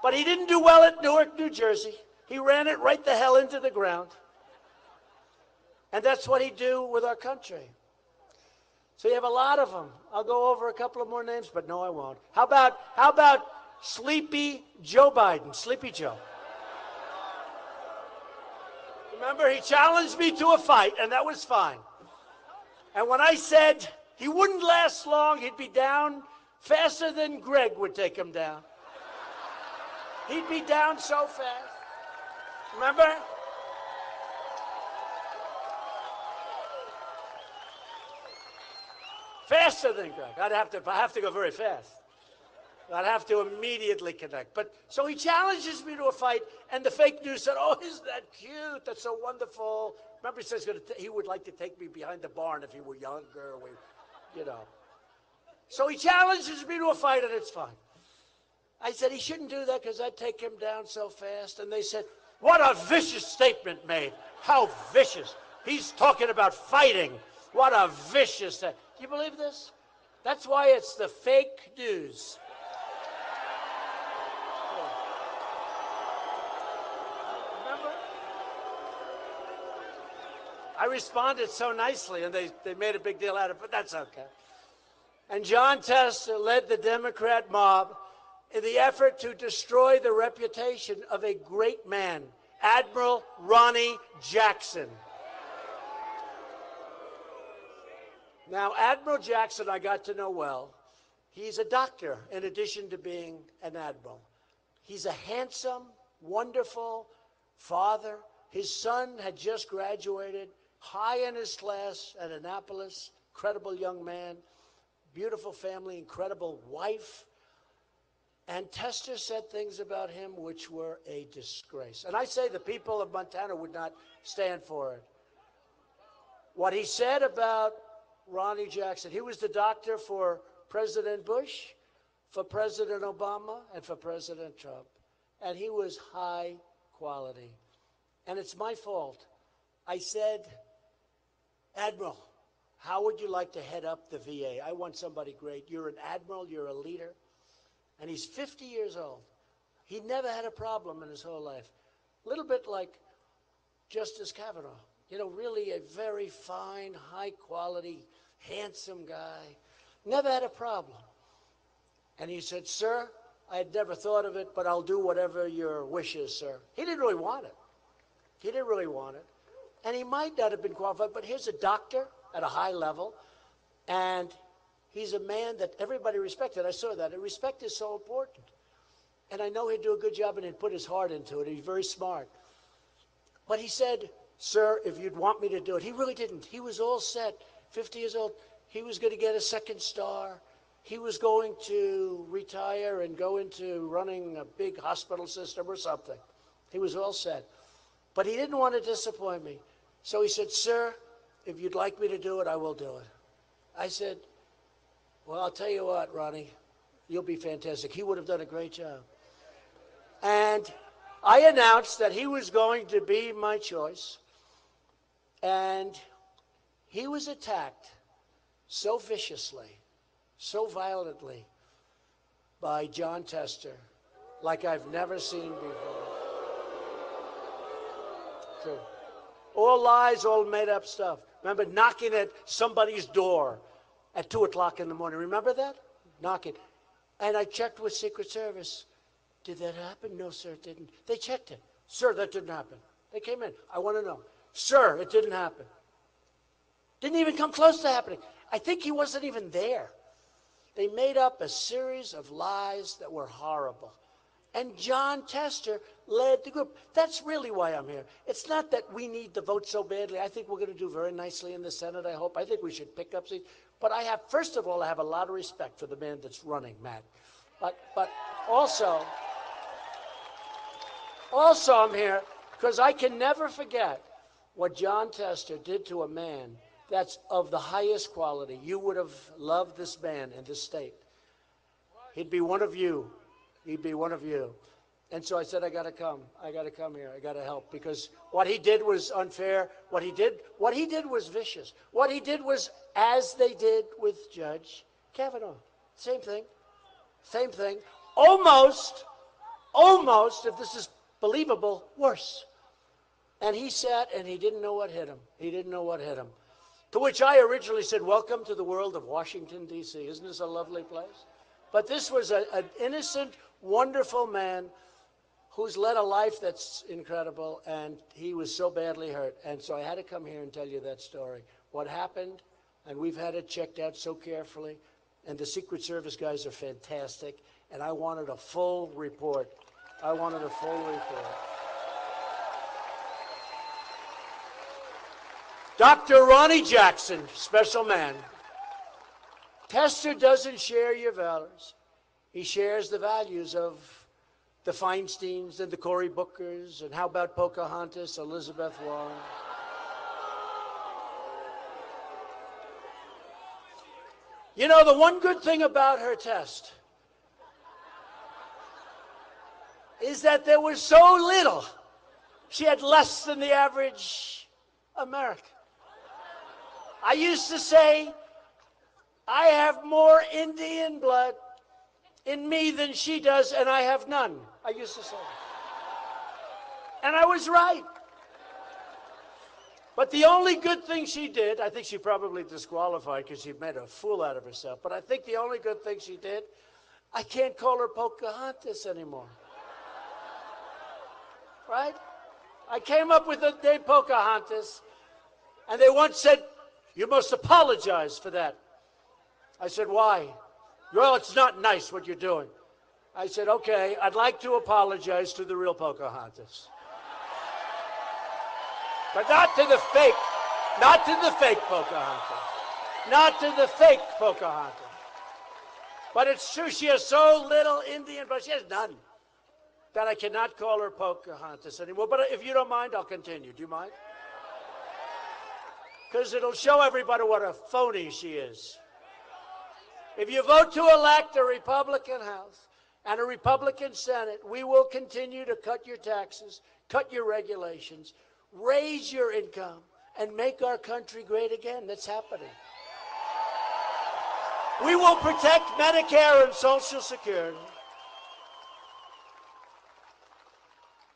But he didn't do well at Newark, New Jersey. He ran it right the hell into the ground. And that's what he'd do with our country. So you have a lot of them. I'll go over a couple of more names, but no, I won't. How about how about Sleepy Joe Biden? Sleepy Joe. Remember, he challenged me to a fight, and that was fine. And when I said he wouldn't last long, he'd be down faster than Greg would take him down. He'd be down so fast. Remember? Faster than Greg. I'd have to, I have to go very fast. I'd have to immediately connect. But so he challenges me to a fight, and the fake news said, "Oh, isn't that cute? That's so wonderful." Remember, he says he would like to take me behind the barn if he were younger. We, you know. So he challenges me to a fight, and it's fine. I said he shouldn't do that because I'd take him down so fast. And they said, what a vicious statement made. How vicious. He's talking about fighting. What a vicious thing. Do you believe this? That's why it's the fake news. Responded so nicely, and they, they made a big deal out of it, but that's okay. And Jon Tester led the Democrat mob in the effort to destroy the reputation of a great man, Admiral Ronny Jackson. Now, Admiral Jackson, I got to know well. He's a doctor in addition to being an admiral. He's a handsome, wonderful father. His son had just graduated, high in his class at Annapolis, credible young man, beautiful family, incredible wife. And Tester said things about him which were a disgrace. And I say the people of Montana would not stand for it. What he said about Ronny Jackson, he was the doctor for President Bush, for President Obama, and for President Trump. And he was high quality. And it's my fault. I said, Admiral, how would you like to head up the VA? I want somebody great. You're an admiral, you're a leader. And he's 50 years old. He never had a problem in his whole life. A little bit like Justice Kavanaugh. You know, really a very fine, high quality, handsome guy. Never had a problem. And he said, Sir, I had never thought of it, but I'll do whatever your wish is, sir. He didn't really want it. He didn't really want it. And he might not have been qualified, but here's a doctor at a high level, and he's a man that everybody respected. I saw that. And respect is so important. And I know he'd do a good job and he'd put his heart into it. He's very smart. But he said, Sir, if you'd want me to do it, he really didn't. He was all set, 50 years old. He was going to get a second star. He was going to retire and go into running a big hospital system or something. He was all set. But he didn't want to disappoint me. So he said, Sir, if you'd like me to do it, I will do it. I said, Well, I'll tell you what, Ronny, you'll be fantastic. He would have done a great job. And I announced that he was going to be my choice. And he was attacked so viciously, so violently by Jon Tester like I've never seen before. True. All lies, all made up stuff. Remember knocking at somebody's door at 2 o'clock in the morning. Remember that? Knocking. And I checked with Secret Service. Did that happen? No, sir, it didn't. They checked it. Sir, that didn't happen. They came in. I want to know. Sir, it didn't happen. Didn't even come close to happening. I think he wasn't even there. They made up a series of lies that were horrible. And Jon Tester led the group. That's really why I'm here. It's not that we need the vote so badly. I think we're going to do very nicely in the Senate, I hope. I think we should pick up seats. But I have, first of all, I have a lot of respect for the man that's running, Matt. But, but also, also I'm here because I can never forget what Jon Tester did to a man that's of the highest quality. You would have loved this man in this state. He'd be one of you. He'd be one of you. And so I said, I got to come. I got to come here. I got to help because what he did was unfair. What he did, what he did was vicious. What he did was as they did with Judge Kavanaugh. Same thing. Same thing. Almost, almost, if this is believable, worse. And he sat and he didn't know what hit him. He didn't know what hit him. To which I originally said, Welcome to the world of Washington, D.C. Isn't this a lovely place? But this was a, an innocent, wonderful man who's led a life that's incredible, and he was so badly hurt. And so I had to come here and tell you that story. What happened, and we've had it checked out so carefully, and the Secret Service guys are fantastic, and I wanted a full report. I wanted a full report. Dr. Ronny Jackson, special man. Tester doesn't share your values. He shares the values of the Feinsteins and the Cory Bookers, and how about Pocahontas, Elizabeth Warren? You know, the one good thing about her test is that there was so little. She had less than the average American. I used to say, I have more Indian blood in me than she does, and I have none. I used to say. And I was right. But the only good thing she did, I think she probably disqualified because she made a fool out of herself. But I think the only good thing she did, I can't call her Pocahontas anymore. Right? I came up with the name Pocahontas, and they once said, You must apologize for that. I said, Why? Well, it's not nice what you're doing. I said, okay, I'd like to apologize to the real Pocahontas. But not to the fake, not to the fake Pocahontas. Not to the fake Pocahontas. But it's true, she has so little Indian, but she has none. That I cannot call her Pocahontas anymore. But if you don't mind, I'll continue. Do you mind? Because it'll show everybody what a phony she is. If you vote to elect a Republican House and a Republican Senate, we will continue to cut your taxes, cut your regulations, raise your income, and make our country great again. That's happening. We will protect Medicare and Social Security.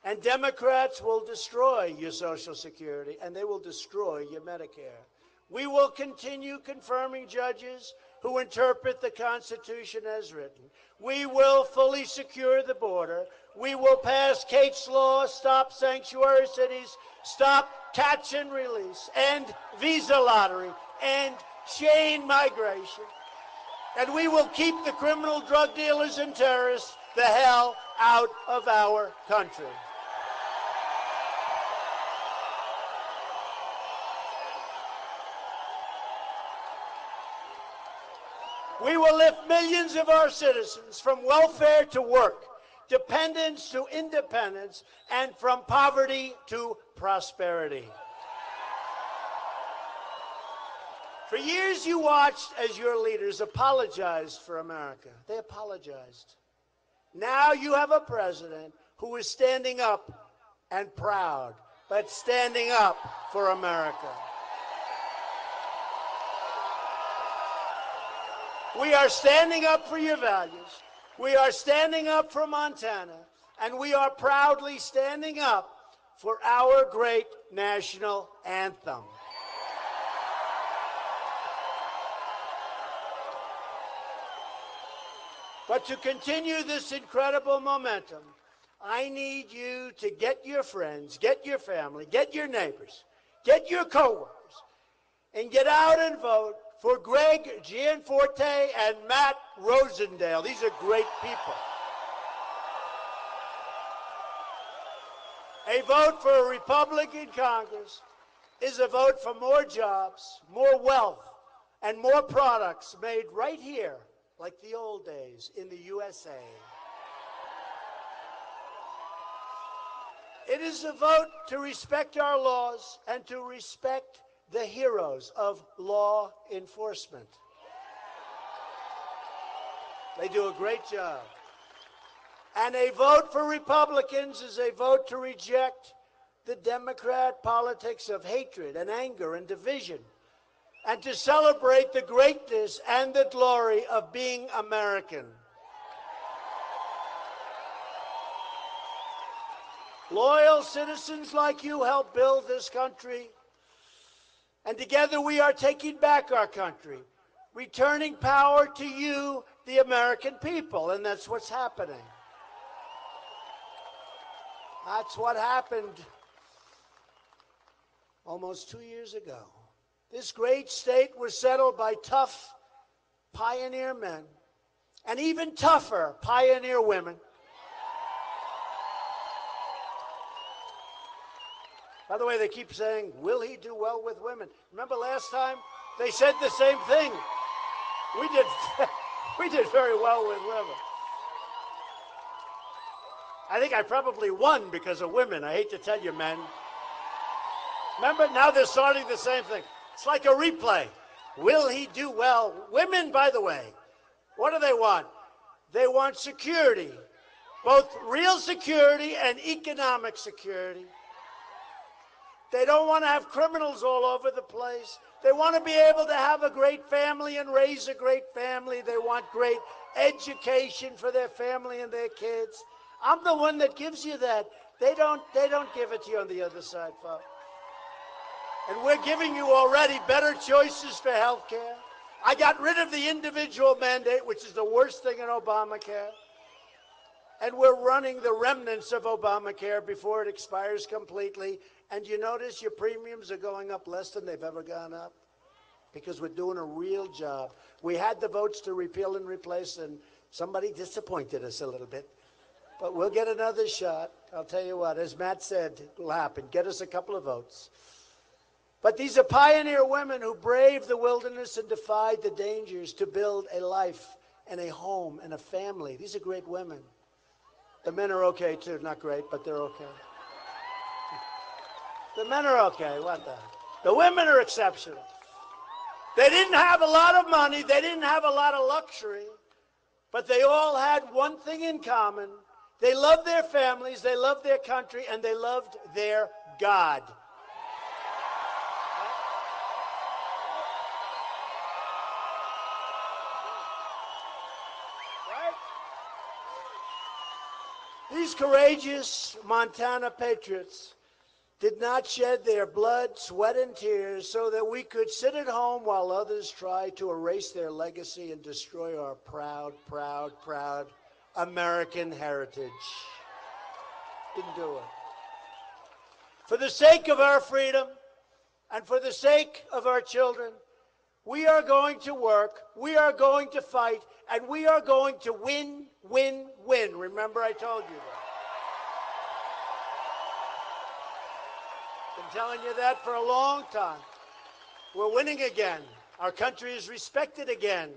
And Democrats will destroy your Social Security and they will destroy your Medicare. We will continue confirming judges who interpret the Constitution as written. We will fully secure the border. We will pass Kate's Law, stop sanctuary cities, stop catch and release, end visa lottery, and chain migration. And we will keep the criminal drug dealers and terrorists the hell out of our country. We will lift millions of our citizens from welfare to work, dependence to independence, and from poverty to prosperity. For years, you watched as your leaders apologized for America. They apologized. Now you have a president who is standing up and proud, but standing up for America. We are standing up for your values. We are standing up for Montana. And we are proudly standing up for our great national anthem. But to continue this incredible momentum, I need you to get your friends, get your family, get your neighbors, get your coworkers, and get out and vote for Greg Gianforte and Matt Rosendale. These are great people. A vote for a Republican Congress is a vote for more jobs, more wealth, and more products made right here, like the old days in the USA. It is a vote to respect our laws and to respect the heroes of law enforcement. They do a great job. And a vote for Republicans is a vote to reject the Democrat politics of hatred and anger and division and to celebrate the greatness and the glory of being American. Loyal citizens like you help build this country and together we are taking back our country, returning power to you, the American people. And that's what's happening. That's what happened almost two years ago. This great state was settled by tough pioneer men and even tougher pioneer women. By the way, they keep saying, will he do well with women? Remember last time they said the same thing. We did, we did very well with women. I think I probably won because of women. I hate to tell you, men. Remember, now they're starting the same thing. It's like a replay. Will he do well? Women, by the way, what do they want? They want security, both real security and economic security. They don't want to have criminals all over the place. They want to be able to have a great family and raise a great family. They want great education for their family and their kids. I'm the one that gives you that. They don't, they don't give it to you on the other side, folks. And we're giving you already better choices for health care. I got rid of the individual mandate, which is the worst thing in Obamacare. And we're running the remnants of Obamacare before it expires completely. And you notice your premiums are going up less than they've ever gone up? because we're doing a real job. We had the votes to repeal and replace, and somebody disappointed us a little bit. But we'll get another shot. I'll tell you what, as Matt said, it will happen. Get us a couple of votes. But these are pioneer women who braved the wilderness and defied the dangers to build a life and a home and a family. These are great women. The men are okay too. Not great, but they're okay. The men are okay. What the? The women are exceptional. They didn't have a lot of money, they didn't have a lot of luxury, but they all had one thing in common. They loved their families, they loved their country, and they loved their God. These courageous Montana patriots did not shed their blood, sweat, and tears so that we could sit at home while others try to erase their legacy and destroy our proud, proud, proud American heritage. Didn't do it. For the sake of our freedom and for the sake of our children, we are going to work, we are going to fight, and we are going to win, win, win. Remember, I told you that. Telling you that for a long time. We're winning again. Our country is respected again.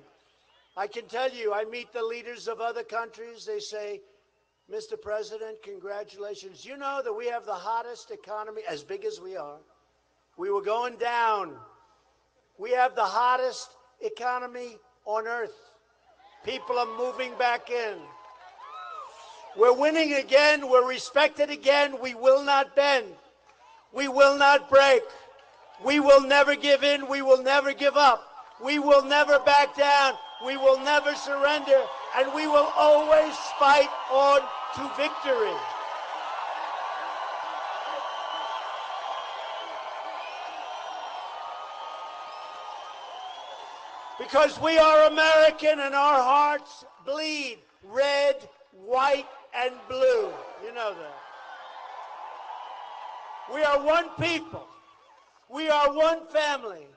I can tell you, I meet the leaders of other countries. They say, Mr. President, congratulations. You know that we have the hottest economy, as big as we are. We were going down. We have the hottest economy on earth. People are moving back in. We're winning again. We're respected again. We will not bend. We will not break. We will never give in. We will never give up. We will never back down. We will never surrender. And we will always fight on to victory. Because we are American and our hearts bleed red, white, and blue. You know that. We are one people. We are one family.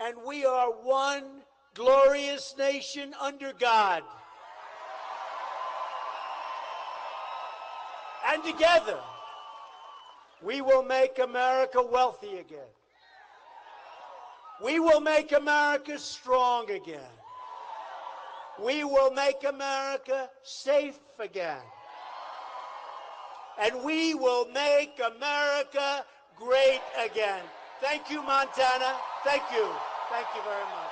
And we are one glorious nation under God. And together, we will make America wealthy again. We will make America strong again. We will make America safe again. And we will make America great again. Thank you, Montana. Thank you. Thank you very much.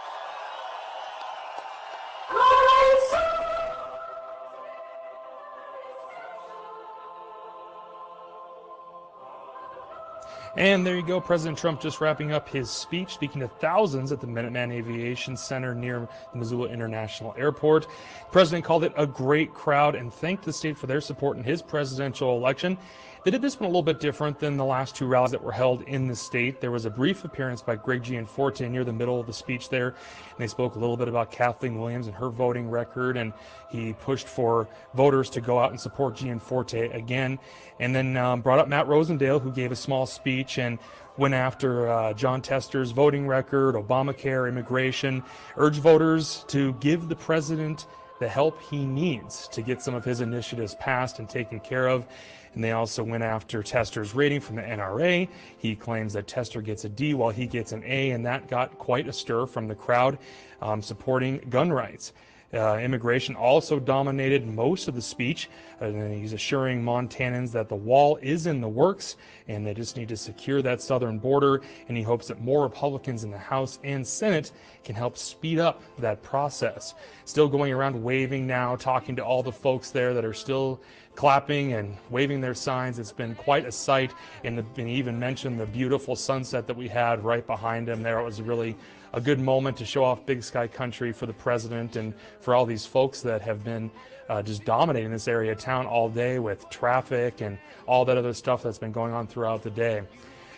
And there you go, President Trump just wrapping up his speech, speaking to thousands at the Minuteman Aviation Center near the Missoula International Airport. The president called it a great crowd and thanked the state for their support in his presidential election. They did this one a little bit different than the last two rallies that were held in the state. There was a brief appearance by Greg Gianforte near the middle of the speech there, and they spoke a little bit about Kathleen Williams and her voting record, and he pushed for voters to go out and support Gianforte again, and then um, brought up Matt Rosendale, who gave a small speech and went after uh, Jon Tester's voting record, Obamacare, immigration, urged voters to give the president the help he needs to get some of his initiatives passed and taken care of. And they also went after Tester's rating from the NRA. He claims that Tester gets a D while he gets an A, and that got quite a stir from the crowd um, supporting gun rights. Uh, immigration also dominated most of the speech. And he's assuring Montanans that the wall is in the works and they just need to secure that southern border. And he hopes that more Republicans in the House and Senate can help speed up that process. Still going around waving now, talking to all the folks there that are still clapping and waving their signs. It's been quite a sight. And, even mentioned the beautiful sunset that we had right behind him there. It was really a good moment to show off Big Sky Country for the president and for all these folks that have been uh, just dominating this area of town all day with traffic and all that other stuff that's been going on throughout the day.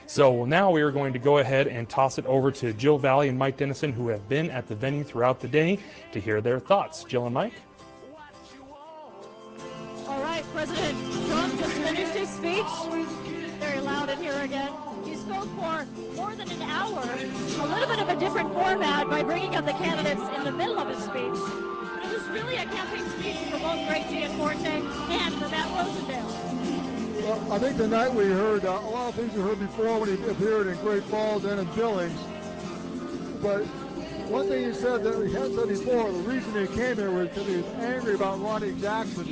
So now we are going to go ahead and toss it over to Jill Valley and Mike Dennison, who have been at the venue throughout the day, to hear their thoughts. Jill and Mike? President Trump just finished his speech. very loud in here again. He spoke for more than an hour, a little bit of a different format by bringing up the candidates in the middle of his speech. But it was really a campaign speech for both Greg Gianforte and for Matt Rosendale. Well, I think tonight we heard uh, a lot of things we heard before when he appeared in Great Falls and in Billings. But one thing he said that he had said before, the reason he came here was because he was angry about Ronny Jackson,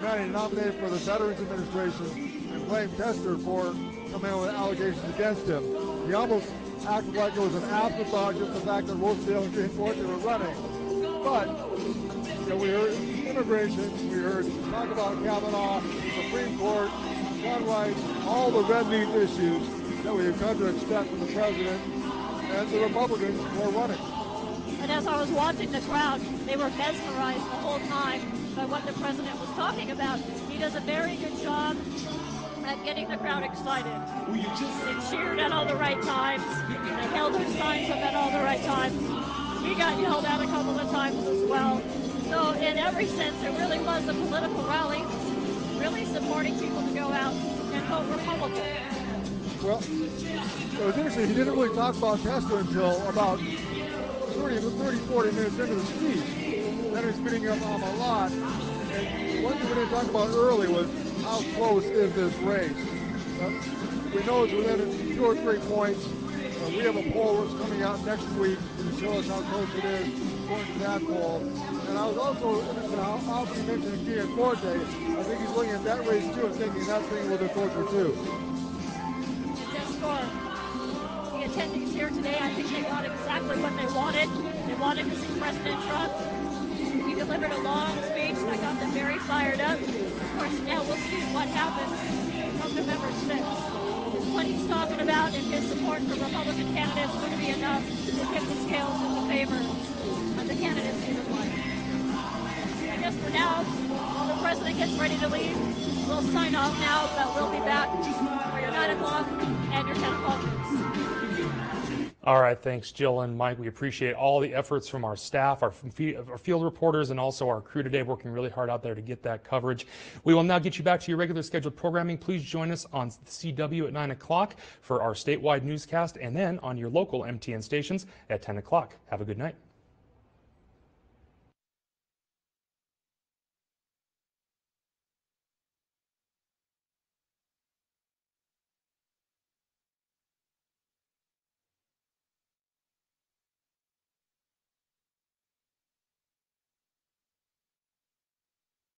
the nominated for the Veterans Administration, and blamed Tester for coming in with allegations against him. He almost acted like it was an afterthought, just the fact that Rosendale and Gianforte were running. But you know, we heard immigration, we heard talk about Kavanaugh, Supreme Court, gun rights, all the red meat issues that we have come to expect from the president and the Republicans who are running. And as I was watching the crowd, they were mesmerized the whole time by what the president was talking about. He does a very good job at getting the crowd excited. They cheered at all the right times. They held their signs up at all the right times. We got yelled at a couple of times as well. So in every sense, it really was a political rally, really supporting people to go out and vote Republican. Well, it was interesting. He didn't really talk about Tester until about 30, 30 40 minutes into the speech. He's beating up on a lot. And one thing we didn't talk about early was how close is this race. Uh, we know it's within two or three points. Uh, we have a poll that's coming out next week to show us how close it is according to that poll. And I was also interested in how often he mentioned Gianforte. I think he's looking at that race too and thinking that's thing little bit closer too. just for the attendees here today. I think they got exactly what they wanted. They wanted to see President Trump. Delivered a long speech that got them very fired up. Of course, now we'll see what happens from November 6th. What he's talking about and his support for Republican candidates would be enough to tip the scales in the favor of the candidates he would. I guess for now, while the president gets ready to leave, we'll sign off now, but we'll be back for your 9 o'clock and your 10 o'clock news. All right, thanks, Jill and Mike. We appreciate all the efforts from our staff, our, our field reporters, and also our crew today, working really hard out there to get that coverage. We will now get you back to your regular scheduled programming. Please join us on CW at 9 o'clock for our statewide newscast, and then on your local MTN stations at 10 o'clock. Have a good night.